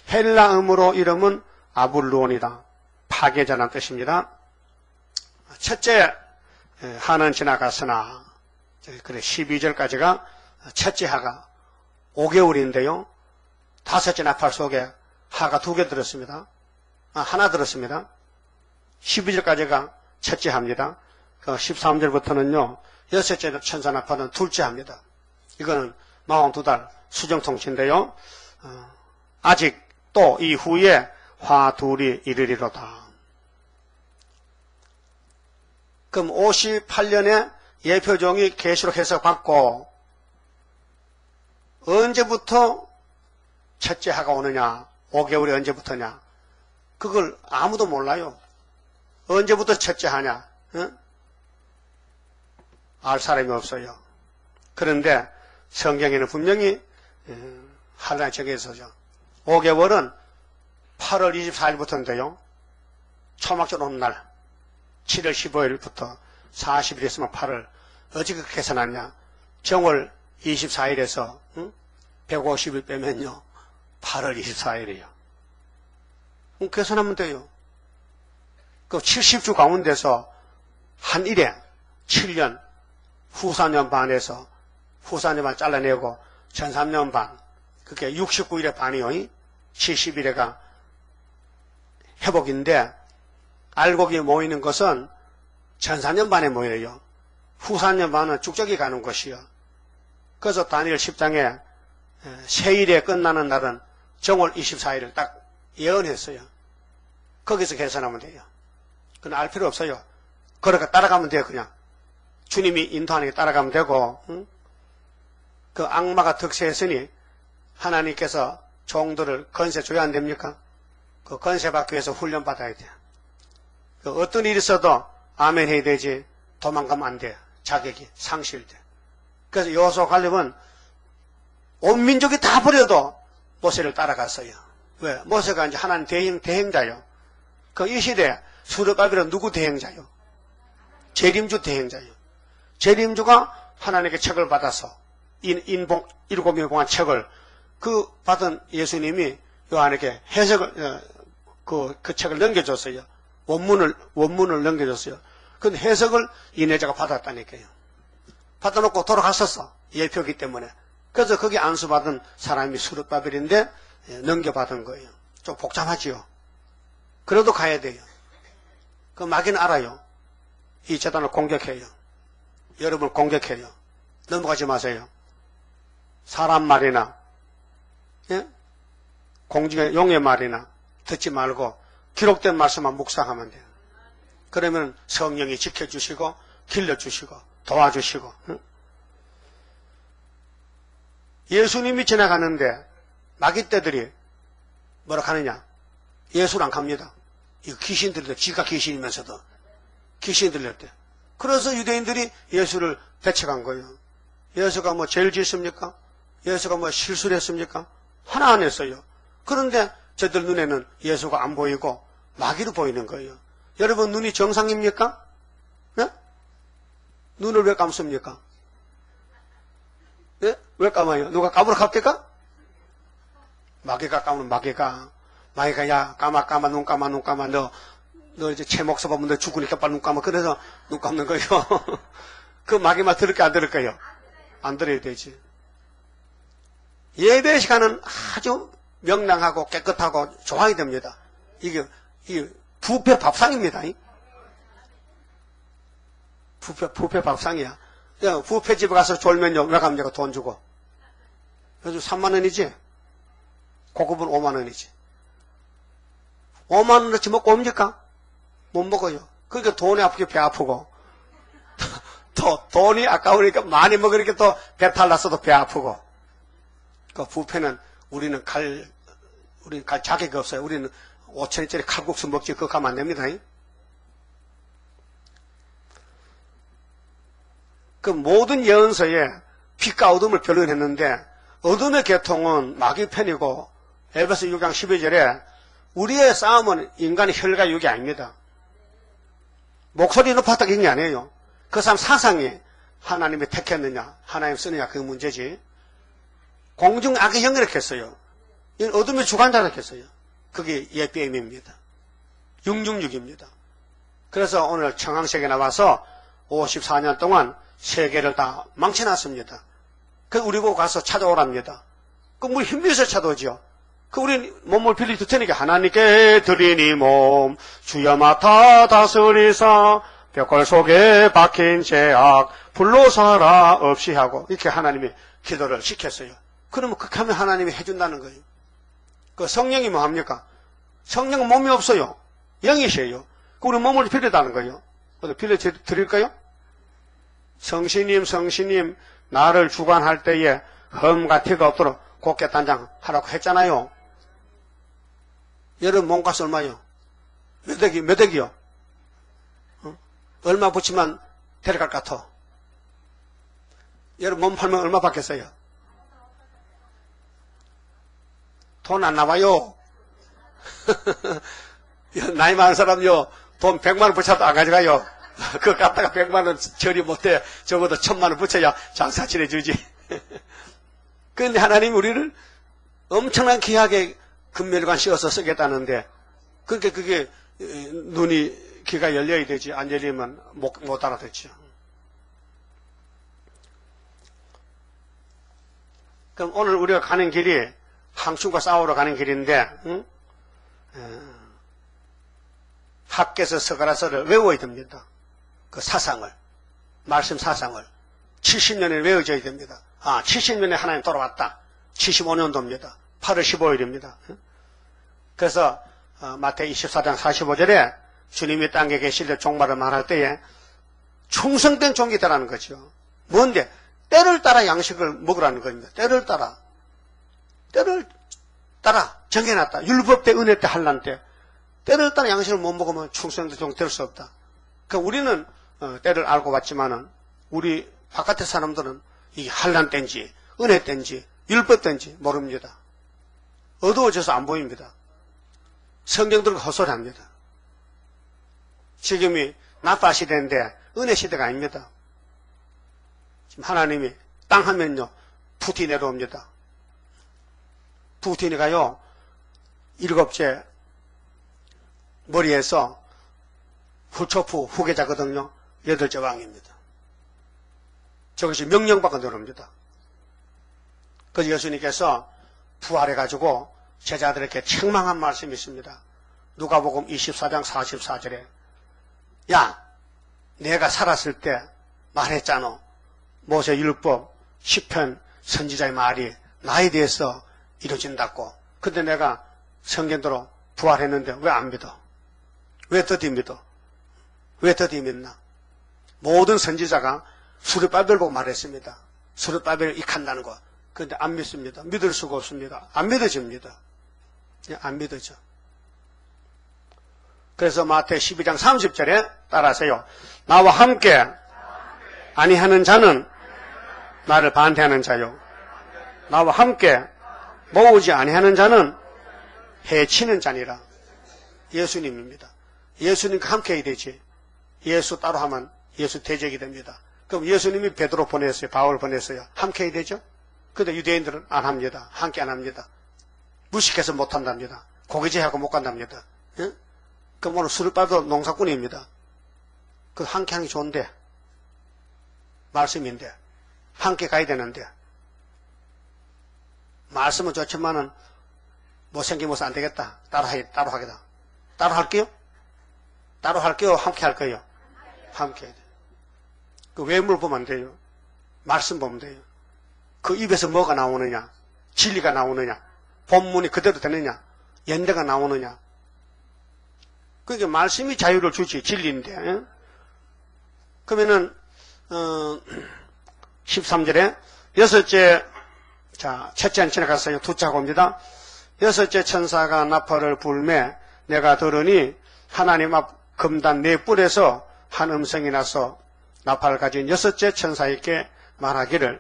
헬라음으로 이름은 아불론이다. 파괴자라는 뜻입니다. 첫째 하는 지나갔으나 그래 12절까지가 첫째 하가 5개월인데요. 다섯째 나팔 속에 하가 두 개 들었습니다. 아, 하나 들었습니다. 12절까지가 첫째 합니다. 그 13절부터는요. 여섯째 천사 나팔은 둘째 합니다. 이거는 42달 수정통치인데요. 어, 아직 또 이후에 화 둘이 이르리로다. 그럼 58년에 예표종이 계시록 해서 받고 언제부터 첫째 하가 오느냐 5개월이 언제부터냐 그걸 아무도 몰라요. 언제부터 첫째 하냐 응? 알 사람이 없어요. 그런데 성경에는 분명히 하나님 적에서죠. 5개월은 8월 24일부터인데요. 초막절 오는 날 7월 15일부터 40일 있으면 8월 어찌 그렇게 계산하냐 정월 24일에서 응? 150일 빼면요 8월 24일이에요. 계산하면 돼요. 그 70주 가운데서 한 일에 7년 후사년 반에서 후사년 반 잘라내고 전 3년 반 그게 69일의 반이요. 70일에가 회복인데 알곡이 모이는 것은 전사년 반에 모여요. 후사년 반은 쭉적이 가는 것이요. 그래서 다니엘 10장에 세일에 끝나는 날은 정월 24일을 딱 예언했어요. 거기서 계산하면 돼요. 그건 알 필요 없어요. 그러니까 따라가면 돼요, 그냥. 주님이 인도하는 게 따라가면 되고, 응? 그 악마가 득세했으니 하나님께서 종들을 건세 줘야 안 됩니까? 그 건세 받기 위해서 훈련 받아야 돼요. 그 어떤 일이 있어도 아멘 해야 되지 도망가면 안 돼. 자격이 상실돼. 그래서 요소 갈렙은 온 민족이 다 버려도 모세를 따라갔어요. 왜? 모세가 이제 하나님 대행, 대행자요. 그 이 시대에 수르바비는 누구 대행자요? 재림주 대행자요. 재림주가 하나님께 책을 받아서 인, 인봉, 일곱 명을 봉한 책을 그 받은 예수님이 요한에게 해석을 어, 그, 그 책을 넘겨줬어요. 원문을 원문을 넘겨줬어요. 근데 해석을 이내자가 받았다니까요. 받아놓고 돌아갔었어. 예표기 때문에. 그래서 거기 안수받은 사람이 수르바벨인데 예, 넘겨받은 거예요. 좀 복잡하지요. 그래도 가야 돼요. 그 마귀는 알아요. 이 재단을 공격해요. 여러분을 공격해요. 넘어가지 마세요. 사람 말이나 예? 공중의 용의 말이나 듣지 말고 기록된 말씀만 묵상하면 돼요. 그러면 성령이 지켜주시고 길러주시고 도와주시고 응? 예수님이 지나가는데 마귀떼들이 뭐라 하느냐 예수랑 갑니다. 이거 귀신 때 지가 귀신이면서도 귀신 때 그래서 유대인들이 예수를 배척한 거예요. 예수가 뭐 죄를 짓습니까? 예수가 뭐 실수를 했습니까? 하나 안 했어요. 그런데 저들 눈에는 예수가 안 보이고 마귀로 보이는 거예요. 여러분 눈이 정상입니까? 네? 눈을 왜 감습니까? 네? 왜 감아요? 누가 감으러 갑니까? 마귀가 감으면 마귀가 마귀가 야 감아 감아 눈 감아 눈 감아 너너 이제 채목서 보면 너 죽으니까 빨리 눈 감아 그래서 눈 감는 거예요. (laughs) 그 마귀만 들을까 안 들을까요? 안 들어야 되지. 예배 시간은 아주 명랑하고 깨끗하고 좋아야 됩니다. 이게, 이게 부패 밥상입니다. 부패, 부패 밥상이야. 야, 부패 집에 가서 졸면요, 왜 갑니까? 돈 주고. 요즘 3만원이지? 고급은 5만원이지. 5만원어치 먹고 옵니까? 못 먹어요. 그러니까 돈이 아프게 배 아프고. (laughs) 또 돈이 아까우니까 많이 먹으니까 또 배탈 났어도 배 아프고. 그 부패는 우리는 갈, 우리는 갈 자격이 없어요. 우리는 5천원짜리 칼국수 먹지 그거 가면 안 됩니다. 그 모든 예언서에 빛과 어둠을 변론했는데 어둠의 계통은 마귀 편이고 에베소 6장 12절에 우리의 싸움은 인간의 혈과 육이 아닙니다. 목소리 높았다고 이게 아니에요. 그 사람 사상이 하나님이 택했느냐 하나님 쓰느냐 그 문제지. 공중 악의 영이라고 했어요. 이건 어둠의 주관자라고 했어요. 그게 예비임입니다. 666입니다. 그래서 오늘 청항색에 나와서 54년 동안 세계를 다 망쳐놨습니다. 그 우리 보고 가서 찾아오랍니다. 그 우리 힘들어서 찾아오죠. 그 우리 몸을 빌리 줄 테니까 하나님께 드리니 몸 주여 맡아 다스리사 벽골 속에 박힌 죄악 불로 살아 없이 하고 이렇게 하나님이 기도를 시켰어요. 그러면 그렇게 하면 하나님이 해준다는 거예요. 그 성령이 뭐 합니까? 성령은 몸이 없어요. 영이셔요. 그 우리 몸을 빌려다는 거예요. 어디 빌려드릴까요? 성신님, 성신님, 나를 주관할 때에 험과 티가 없도록 곱게 단장 하라고 했잖아요. 여러분 몸값 얼마요? 몇 억이, 몇 억이요? 어? 얼마 붙이면 데려갈 것 같아? 여러분 몸 팔면 얼마 받겠어요? 돈안 나와요. (laughs) 나이 많은 사람요, 돈 100만 원 붙여도 안 가져가요. (laughs) 그거 갖다가 100만 원 처리 못해. 적어도 1000만 원 붙여야 장사 치러주지. (laughs) 그런데 하나님 우리를 엄청난 귀하게 금멸관 씌워서 쓰겠다는데, 그러니까 그게 눈이, 귀가 열려야 되지. 안 열리면 못, 못 알아듣죠. 그럼 오늘 우리가 가는 길이 항충과 싸우러 가는 길인데, 응? 학교에서 서가라서를 외워야 됩니다. 그 사상을, 말씀 사상을 70년에 외워져야 됩니다. 아, 70년에 하나님 돌아왔다. 75년도입니다. 8월 15일입니다. 그래서 어, 마태 24장 45절에 주님이 땅에 계실 때 종말을 말할 때에 충성된 종이다라는 거죠. 뭔데? 때를 따라 양식을 먹으라는 겁니다. 때를 따라. 때를 따라 정해놨다. 율법 때, 은혜 때, 한란 때. 때를 따라 양식을 못 먹으면 충성된 종될 수 없다. 그러니까 우리는 어, 때를 알고 봤지만은 우리 바깥의 사람들은 이 한란 때인지 은혜 때인지 율법 때인지 모릅니다. 어두워져서 안 보입니다. 성경들은 헛소리합니다. 지금이 나빠 시대인데 은혜 시대가 아닙니다. 지금 하나님이 땅 하면요 푸틴 내려옵니다. 푸틴이가요 일곱째 머리에서 후초프 후계자거든요. 여덟째 왕입니다. 저것이 명령받고 들어옵니다. 그래서 예수님께서 부활해가지고 제자들에게 책망한 말씀이 있습니다. 누가복음 24장 44절에 야 내가 살았을 때 말했잖아. 모세 율법 10편 선지자의 말이 나에 대해서 이루어진다고. 근데 내가 성경대로 부활했는데 왜 안 믿어? 왜 더디 믿어? 왜 더디 믿나? 모든 선지자가 수르바벨 보고 말했습니다. 수르바벨을 익한다는 거. 근데 안 믿습니다. 믿을 수가 없습니다. 안 믿어집니다. 예, 안 믿어져. 그래서 마태 12장 30절에 따라서요. 나와 함께 아니하는 자는 나를 반대하는 자요. 나와 함께 모으지 아니하는 자는 해치는 자니라. 예수님입니다. 예수님과 함께 해야 되지. 예수 따로 하면 예수 대적이 됩니다. 그럼 예수님이 베드로 보냈어요. 바울 보냈어요. 함께 해야 되죠? 근데 유대인들은 안 합니다. 함께 안 합니다. 무식해서 못 한답니다. 고기제하고 못 간답니다. 예? 그럼 오늘 술을 빠도 농사꾼입니다. 그 함께 하는 게 좋은데 말씀인데 함께 가야 되는데 말씀은 좋지만은 못생기면서 안 되겠다. 따로 하 따로 하겠다. 따로 할게요? 따로 할게요? 함께 할 거예요? 함께 해야 돼. 그 외물 보면 안 돼요. 말씀 보면 돼요. 그 입에서 뭐가 나오느냐? 진리가 나오느냐? 본문이 그대로 되느냐? 연대가 나오느냐? 그게 말씀이 자유를 주지, 진리인데. 예? 그러면은, 어, (clears throat) 13절에 여섯째, 자, 첫째는 지나갔어요. 두자고 옵니다. 여섯째 천사가 나팔을 불매 내가 들으니 하나님 앞 금단 네 뿔에서 한 음성이 나서 나팔을 가진 여섯째 천사에게 말하기를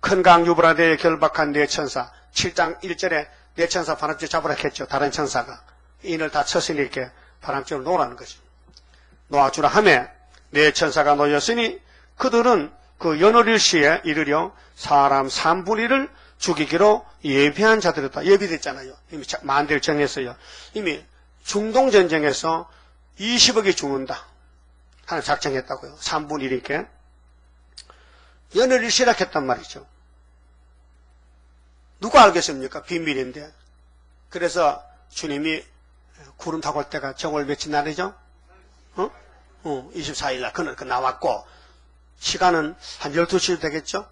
큰 강 유브라데에 결박한 네 천사 7장 1절에 네 천사 바람줄 잡으라 했죠. 다른 천사가 인을 다 쳤으니 이렇게 바람줄을 놓으라는 거죠. 놓아주라 하매 네 천사가 놓였으니 그들은 그 연월일 시에 이르려 사람 3분의 1을 죽이기로 예비한 자들이다. 예비됐잖아요. 이미 만대를 정했어요. 이미 중동전쟁에서 20억이 죽는다. 하나 작정했다고요. 3분의 1이니까. 연애를 시작했단 말이죠. 누가 알겠습니까? 비밀인데. 그래서 주님이 구름 타고 올 때가 정월 며칠 날이죠? 어? 어, 24일 날, 그날 그 나왔고, 시간은 한 12시 되겠죠?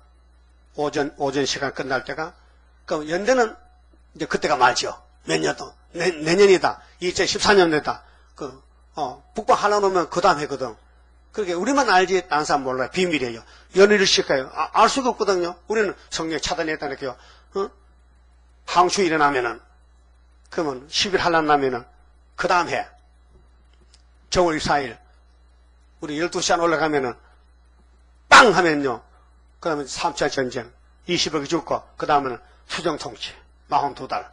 오전, 오전 시간 끝날 때가. 그럼 연대는 이제 그때가 말죠. 몇 년도. 내, 내년이다. 2014년도다. 그, 어, 북방 하려놓으면 그 다음 해거든. 그렇게 우리만 알지, 딴 사람 몰라요. 비밀이에요. 연애를 시켜요. 아, 알 수가 없거든요. 우리는 성령 차단했다니까요. 어? 항수 일어나면은, 그러면 10일 할란 나면은, 그 다음 해. 정월 4일. 우리 12시간 올라가면은, 빵! 하면요. 그 다음에 3차 전쟁, 20억이 죽고, 그 다음에는 수정 통치, 42달.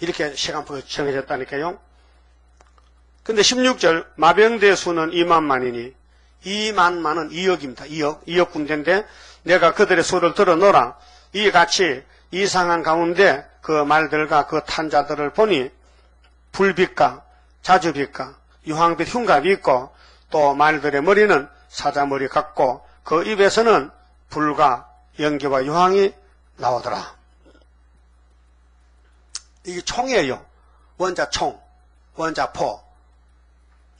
이렇게 시간표가 정해졌다니까요. 근데 16절, 마병대 수는 2만만이니, 2만만은 2억입니다. 2억, 2억 군대인데, 내가 그들의 수를 들어 놓으라. 이 같이 이상한 가운데 그 말들과 그 탄자들을 보니, 불빛과 자주빛과 유황빛 흉갑이 있고, 또 말들의 머리는 사자머리 같고, 그 입에서는 불과 연기와 유황이 나오더라. 이게 총이에요. 원자 총, 원자 포.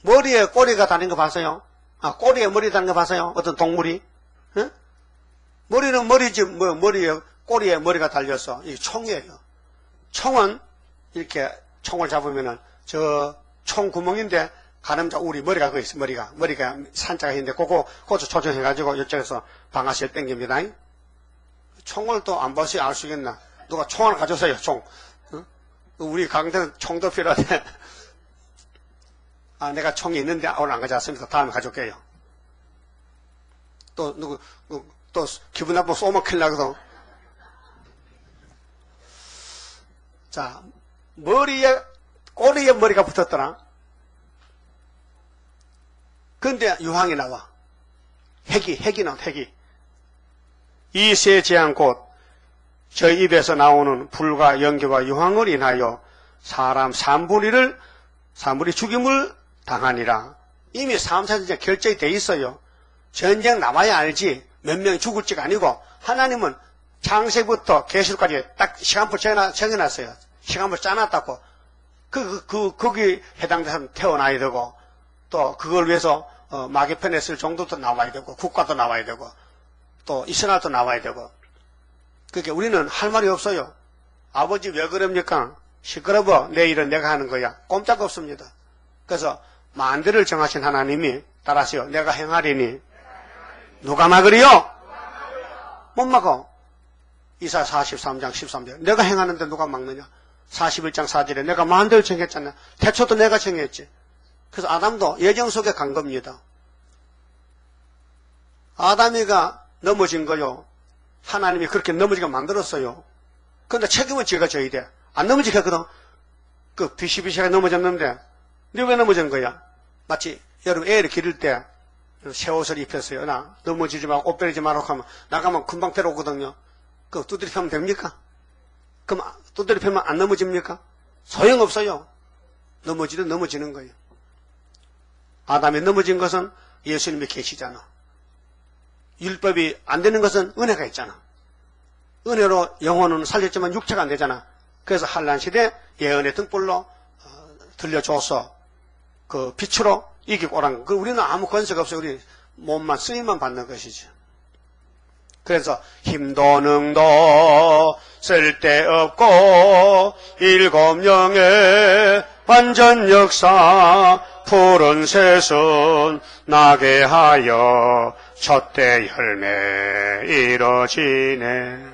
머리에 꼬리가 달린 거 봤어요? 아, 꼬리에 머리 달린 거 봤어요? 어떤 동물이? 응? 머리는 머리지, 뭐, 머리에, 꼬리에 머리가 달려서, 이게 총이에요. 총은, 이렇게 총을 잡으면은, 저, 총 구멍인데, 가늠자 우리 머리가 그 있어 머리가 머리가 산자가 있는데 그거 그거 조정해 가지고 이쪽에서 방아쇠를 땡깁니다. 총을 또 안 봐서 알 수 있겠나? 누가 총을 가져서요 총. 어? 우리 강대는 총도 필요하대. (laughs) 아 내가 총이 있는데 오늘 안 가져왔습니다. 다음에 가져올게요. 또 누구 또 기분 나쁘고 쏘면 큰일 나거든. 자 머리에 꼬리에 머리가 붙었더라. 근데 유황이 나와. 핵이, 핵이 나와, 핵이. 이 세 재앙 곧, 저 입에서 나오는 불과 연기와 유황을 인하여 사람 3분의 1을, 3분의 죽임을 당하니라. 이미 3차 전쟁 결정이 돼 있어요. 전쟁 나와야 알지. 몇 명이 죽을지가 아니고 하나님은 창세부터 계시까지 딱 시간표 정해놨어요. 시간표 짜놨다고 그, 그, 그 거기 해당돼서 태어나야 되고 또 그걸 위해서 어, 마개편에 쓸 정도도 나와야 되고 국가도 나와야 되고 또 이스라엘도 나와야 되고 그러니까 우리는 할 말이 없어요. 아버지 왜 그럽니까? 시끄러워. 내 일은 내가 하는 거야. 꼼짝 없습니다. 그래서 만대를 정하신 하나님이 따라서요. 내가 행하리니 누가 막으리요? 못 막어. 이사 43장 13절. 내가 행하는데 누가 막느냐? 41장 4절에 내가 만대를 정했잖아. 태초도 내가 정했지. 그래서 아담도 예정 속에 간 겁니다. 아담이가 넘어진 거요. 하나님이 그렇게 넘어지게 만들었어요. 그런데 책임은 제가 져야 돼. 안 넘어지게 했거든. 그 비시비시하게 넘어졌는데, 너왜 넘어진 거야? 마치 여러분 애를 기를 때 새 옷을 입혔어요. 나 넘어지지 말고 옷 베리지 말고 하면 나가면 금방 배로오거든요. 그 두드리 펴면 됩니까? 그럼 두드리 펴면 안 넘어집니까? 소용없어요. 넘어지든 넘어지는 거예요. 아담이 넘어진 것은 예수님이 계시잖아. 율법이 안 되는 것은 은혜가 있잖아. 은혜로 영혼은 살렸지만 육체가 안 되잖아. 그래서 한란 시대 예언의 등불로 어, 들려줘서 그 빛으로 이기고 오란 그 우리는 아무 권세가 없어요. 우리 몸만 쓰임만 받는 것이죠. 그래서 힘도 능도 쓸데없고 일곱 영의 완전 역사 푸른 새순 나게 하여 첫대 열매 이뤄지네.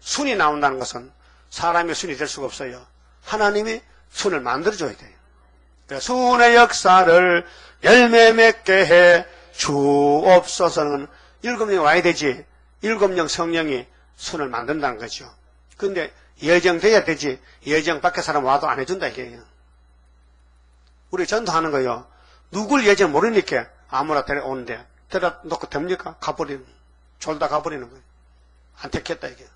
순이 나온다는 것은 사람의 순이 될 수가 없어요. 하나님이 순을 만들어줘야 돼요. 그래서 순의 역사를 열매 맺게 해 주옵소서는 일곱 명이 와야 되지 일곱 명 성령이 순을 만든다는 거죠. 근데 예정돼야 되지 예정 밖에 사람 와도 안 해준다 이게요 우리 전도하는 거요. 누굴 예전 모르니까 아무나 데려오는데 데려 놓고 됩니까? 가버리는 졸다 가버리는 거예요. 안 택했다 이게.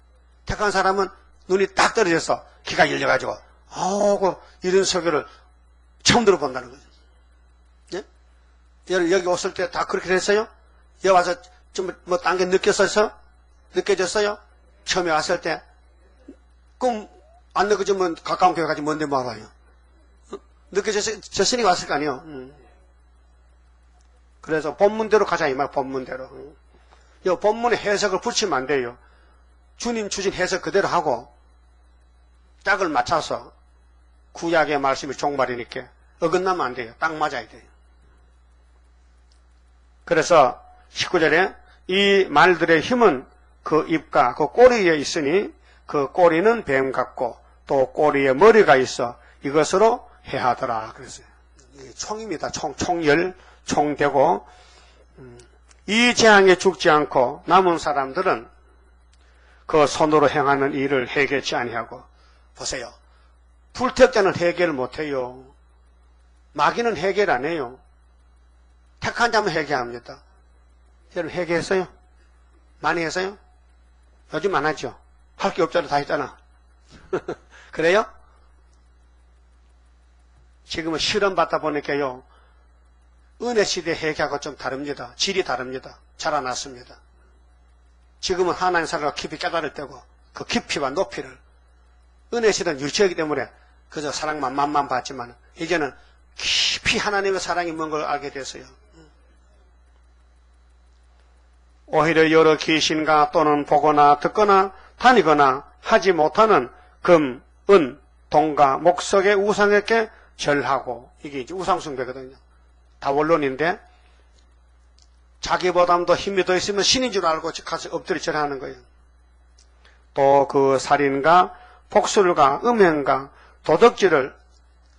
택한 사람은 눈이 딱 떨어져서 귀가 열려가지고 아고 이런 설교를 처음 들어본다는 거죠. 예? 여러분 여기 왔을 때 다 그렇게 됐어요? 여기 와서 좀뭐딴게 느꼈어요? 느껴졌어요? 처음에 왔을 때 그럼 안 느껴지면 가까운 교회 가지 뭔데 말아요? 느껴졌으니 왔을 거 아니에요. 음. 그래서 본문대로 가자 이 말 본문대로. 음. 이 본문에 해석을 붙이면 안 돼요. 주님 주신 해석 그대로 하고 짝을 맞춰서 구약의 말씀이 종말이니까 어긋나면 안 돼요. 딱 맞아야 돼요. 그래서 19절에 이 말들의 힘은 그 입과 그 꼬리에 있으니 그 꼬리는 뱀 같고 또 꼬리에 머리가 있어 이것으로 해하더라. 그래서 총입니다. 총, 총열, 총되고 음, 이 재앙에 죽지 않고 남은 사람들은 그 손으로 행하는 일을 해결치 아니하고 보세요. 불택자는 해결 못해요. 마귀는 해결 안 해요. 택한 자면 해결합니다. 여러분 해결했어요? 많이 했어요? 요즘 안 하죠? 할 게 없잖아 다 했잖아. (laughs) 그래요? 지금은 실험 받다 보니까요. 은혜 시대 회개하고 좀 다릅니다. 질이 다릅니다. 자라났습니다. 지금은 하나님 사랑을 깊이 깨달을 때고 그 깊이와 높이를 은혜 시대는 유치하기 때문에 그저 사랑만 만만 봤지만 이제는 깊이 하나님의 사랑이 뭔 걸 알게 됐어요. 오히려 여러 귀신과 또는 보거나 듣거나 다니거나 하지 못하는 금, 은, 동과 목석의 우상에게 절하고 이게 이제 우상숭배거든요. 다 원론인데 자기보다도 힘이 더 있으면 신인 줄 알고 가서 엎드려 절하는 거예요. 또 그 살인과 복술과 음행과 도덕질을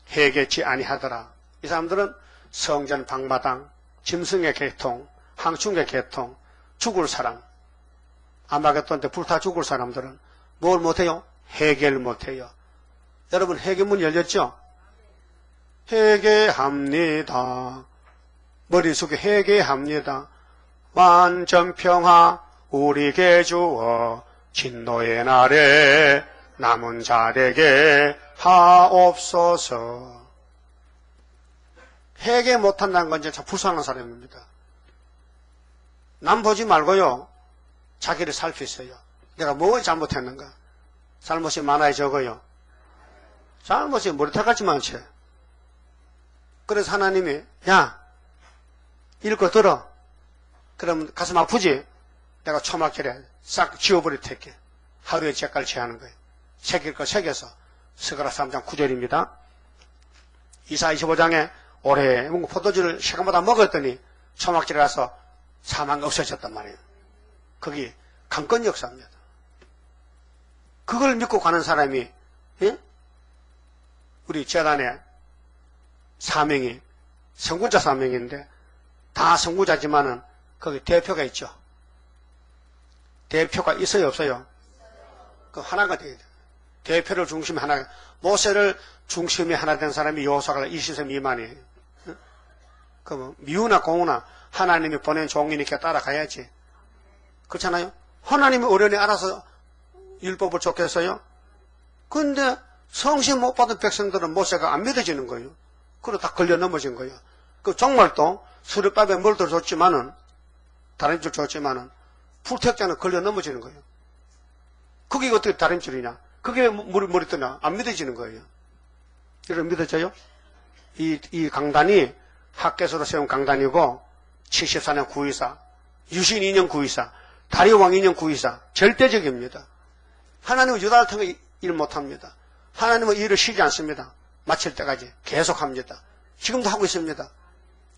해결치 아니하더라. 이 사람들은 성전 방마당, 짐승의 계통, 항충의 계통, 죽을 사람, 아마겟돈 때 불타 죽을 사람들은 뭘 못해요? 해결 못해요. 여러분 해결문 열렸죠? 회개합니다. 머릿속에 회개합니다. 완전평화 우리게 주어 진노의 날에 남은 자에게 하옵소서. 회개 못한다는 건 이제 참 불쌍한 사람입니다. 남 보지 말고요. 자기를 살피세요. 내가 뭐 잘못했는가? 잘못이 많아요, 적어요? 잘못이 머리털같이 많지. 그래서 하나님이, 야, 읽고 들어. 그러면 가슴 아프지? 내가 초막절에 싹 지워버릴 테게. 하루에 죄가를 취하는 거예요. 새길 거 새겨서. 스가라 3장 9절입니다. 이사 25장에 올해 포도주를 시간마다 먹었더니 초막절에 가서 사망이 없어졌단 말이에요. 거기 강권 역사입니다. 그걸 믿고 가는 사람이 예? 우리 재단의 사명이 선구자 사명인데 다 선구자지만은 거기 대표가 있죠. 대표가 있어요 없어요? 그 하나가 돼야 돼. 대표를 중심에 하나 모세를 중심에 하나 된 사람이 여호사가 20세 미만이에요. 그럼 미우나 공우나 하나님이 보낸 종이니까 따라가야지. 그렇잖아요? 하나님이 어련히 알아서 율법을 줬겠어요? 근데 성신 못 받은 백성들은 모세가 안 믿어지는 거예요. 그러 다 걸려 넘어진 거예요. 그 정말 또 수렵밥에 뭘 더 줬지만은 다림줄 줬지만은 풀택자는 걸려 넘어지는 거예요. 그게 어떻게 다림줄이냐? 그게 머리, 머리 뜨나? 안 믿어지는 거예요. 여러분 믿어져요? 이, 이 강단이 학계서로 세운 강단이고 74년 구의사, 유신 2년 구의사, 다리왕 2년 구의사 절대적입니다. 하나님은 유다를 통해 일 못합니다. 하나님은 일을 쉬지 않습니다. 마칠 때까지 계속합니다. 지금도 하고 있습니다.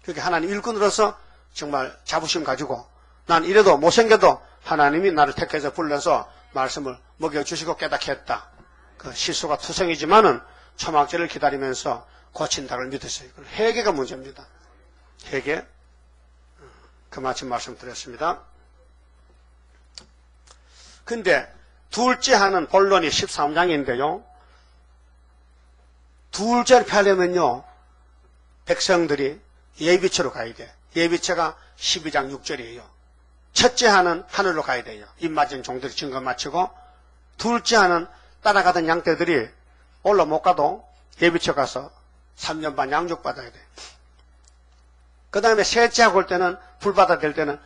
그렇게 하나님 일꾼으로서 정말 자부심 가지고 난 이래도 못생겨도 하나님이 나를 택해서 불러서 말씀을 먹여주시고 깨닫게 했다. 그 실수가 투성이지만은 초막절을 기다리면서 고친다를 믿으세요. 회개가 문제입니다. 회개. 그마침 말씀드렸습니다. 근데 둘째 하는 본론이 13장인데요. 둘째를 펴려면요. 백성들이 예비처로 가야 돼. 예비처가 12장 6절이에요. 첫째 하는 하늘로 가야 돼요. 입맞은 종들이 증거 마치고 둘째 하는 따라가던 양떼들이 올라 못 가도 예비처 가서 3년 반 양육 받아야 돼. 그 다음에 셋째 하고 올 때는 불바다 될 때는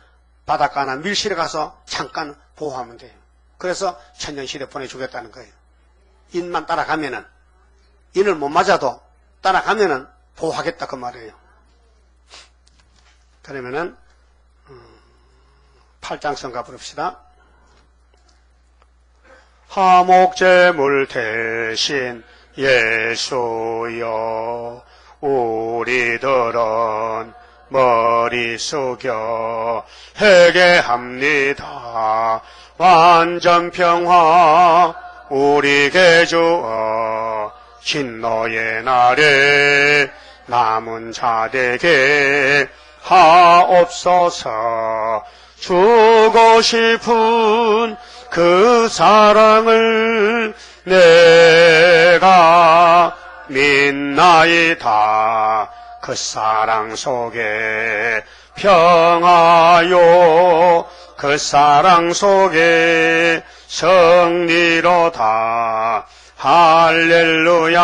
바닷가나 밀실에 가서 잠깐 보호하면 돼요. 그래서 천년시대 보내주겠다는 거예요. 인만 따라가면은 인을 못 맞아도 따라가면은 보호하겠다 그 말이에요. 그러면은 8장성 가봅시다. 하목제물 대신 예수여 우리들은 머리 숙여 회개합니다. 완전 평화 우리게 주어 진노의 날에 남은 자에게 하옵소서 주고 싶은 그 사랑을 내가 믿나이다. 그 사랑 속에 평하요 그 사랑 속에 성리로다 할렐루야.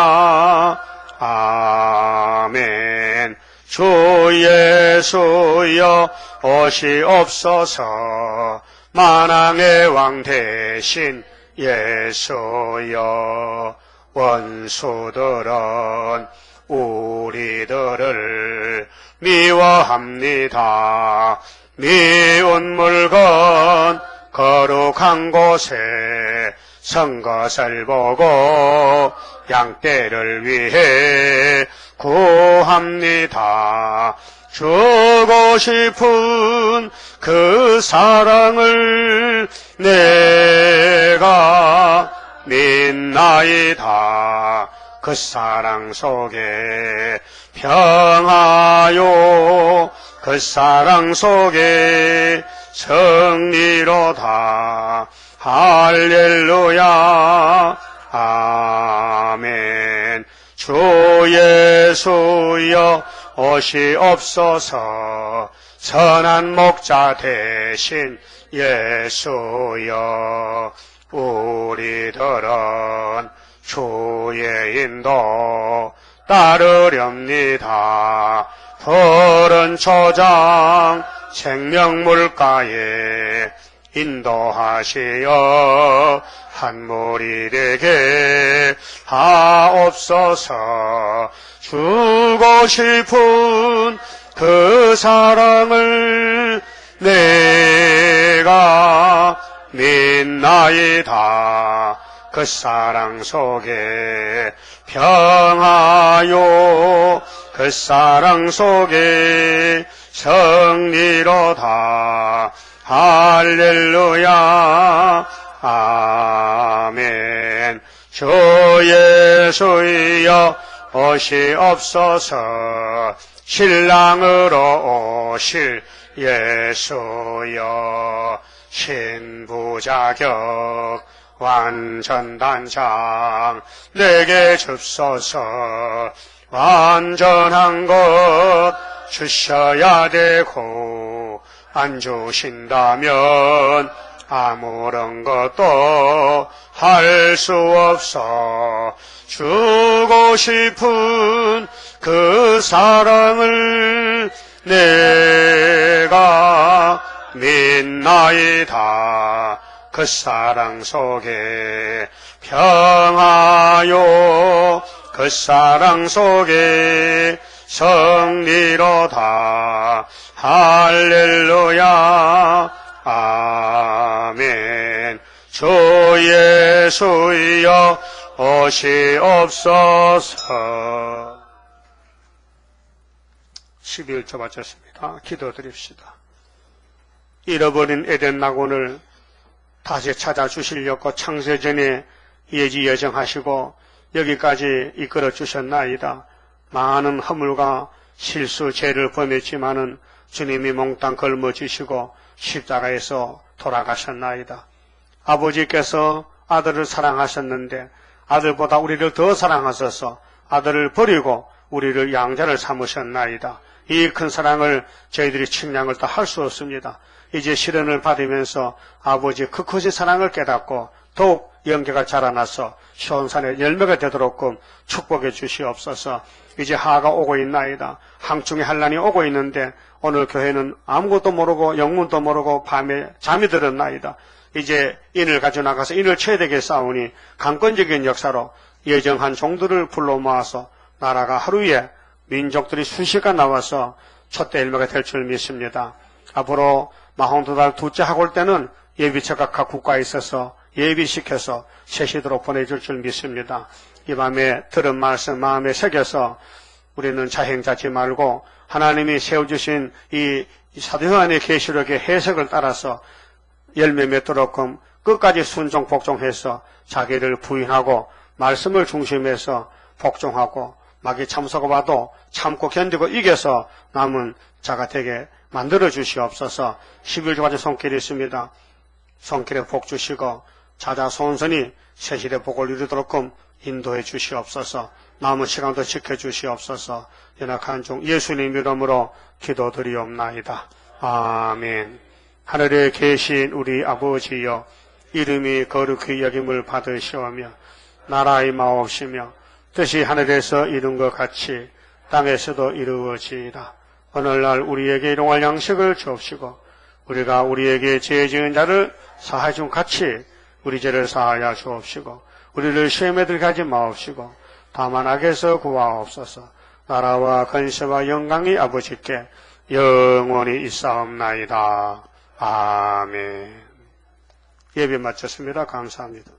아멘. 주 예수여 오시옵소서. 만왕의 왕 대신 예수여. 원수들은 우리들을 미워합니다. 미운 물건 거룩한 곳에 선 것을 보고 양떼를 위해 구합니다. 주고 싶은 그 사랑을 내가 믿나이다. 그 사랑 속에 평하요. 그 사랑 속에 승리로다. 할렐루야. 아멘. 주 예수여 오시옵소서 선한 목자 대신 예수여 우리들은 주의 인도 따르렵니다. 푸른 초장 생명물가에 인도하시어 한 무리 되게 하옵소서 주고 싶은 그 사랑을 내가 믿나이다. 그 사랑 속에 평하요 그 사랑 속에 성리로다 할렐루야. 아멘. 주 예수여 오시옵소서 신랑으로 오실 예수여. 신부자격 완전단장 내게 줍소서. 완전한 것 주셔야 되고 안 주신다면 아무런 것도 할 수 없어. 주고 싶은 그 사랑을 내가 믿나이다. 그 사랑 속에 평하요 그 사랑 속에 성리로다 할렐루야 아멘 주 예수여 오시옵소서 11조 마쳤습니다. 기도드립시다. 잃어버린 에덴 낙원을 다시 찾아주시려고 창세전에 예지 예정하시고 여기까지 이끌어 주셨나이다. 많은 허물과 실수, 죄를 범했지만은 주님이 몽땅 걸머지시고 십자가에서 돌아가셨나이다. 아버지께서 아들을 사랑하셨는데 아들보다 우리를 더 사랑하셔서 아들을 버리고 우리를 양자를 삼으셨나이다. 이 큰 사랑을 저희들이 측량을 다 할 수 없습니다. 이제 시련을 받으면서 아버지 그 크신 사랑을 깨닫고 더욱 영계가 자라나서 시온산의 열매가 되도록끔 축복해 주시옵소서. 이제 하가 오고 있나이다. 항중에 한란이 오고 있는데 오늘 교회는 아무것도 모르고 영문도 모르고 밤에 잠이 들었나이다. 이제 인을 가져 나가서 인을 쳐야 되겠사오니 강권적인 역사로 예정한 종들을 불러 모아서 나라가 하루에 민족들이 순식간 나와서 첫대 일매가 될 줄 믿습니다. 앞으로 마홍두 달 둘째 학올 때는 예비처가 각 국가에 있어서 예비시켜서 세시도록 보내줄 줄 믿습니다. 이 밤에 들은 말씀 마음에 새겨서 우리는 자행자지 말고 하나님이 세워주신 이 사도요한의 계시록의 해석을 따라서 열매 맺도록끔 끝까지 순종 복종해서 자기를 부인하고 말씀을 중심해서 복종하고 마귀 참석을 봐도 참고 견디고 이겨서 남은 자가 되게 만들어 주시옵소서 11조까지 손길이 있습니다. 손길에 복 주시고 자자손손이 세실의 복을 이루도록끔 인도해 주시옵소서 남은 시간도 지켜주시옵소서 연약한 종 예수님 이름으로 기도드리옵나이다. 아멘 하늘에 계신 우리 아버지여 이름이 거룩히 여김을 받으시오며 나라의 마옵시며 뜻이 하늘에서 이룬 것 같이 땅에서도 이루어지이다. 오늘날 우리에게 일용할 양식을 주옵시고 우리가 우리에게 죄 지은 자를 사하여 준 같이 우리 죄를 사하여 주옵시고 우리를 시험에 들가지 마옵시고 다만 악에서 구하옵소서 나라와 건세와 영광이 아버지께 영원히 있사옵나이다. 아멘 예배 마쳤습니다. 감사합니다.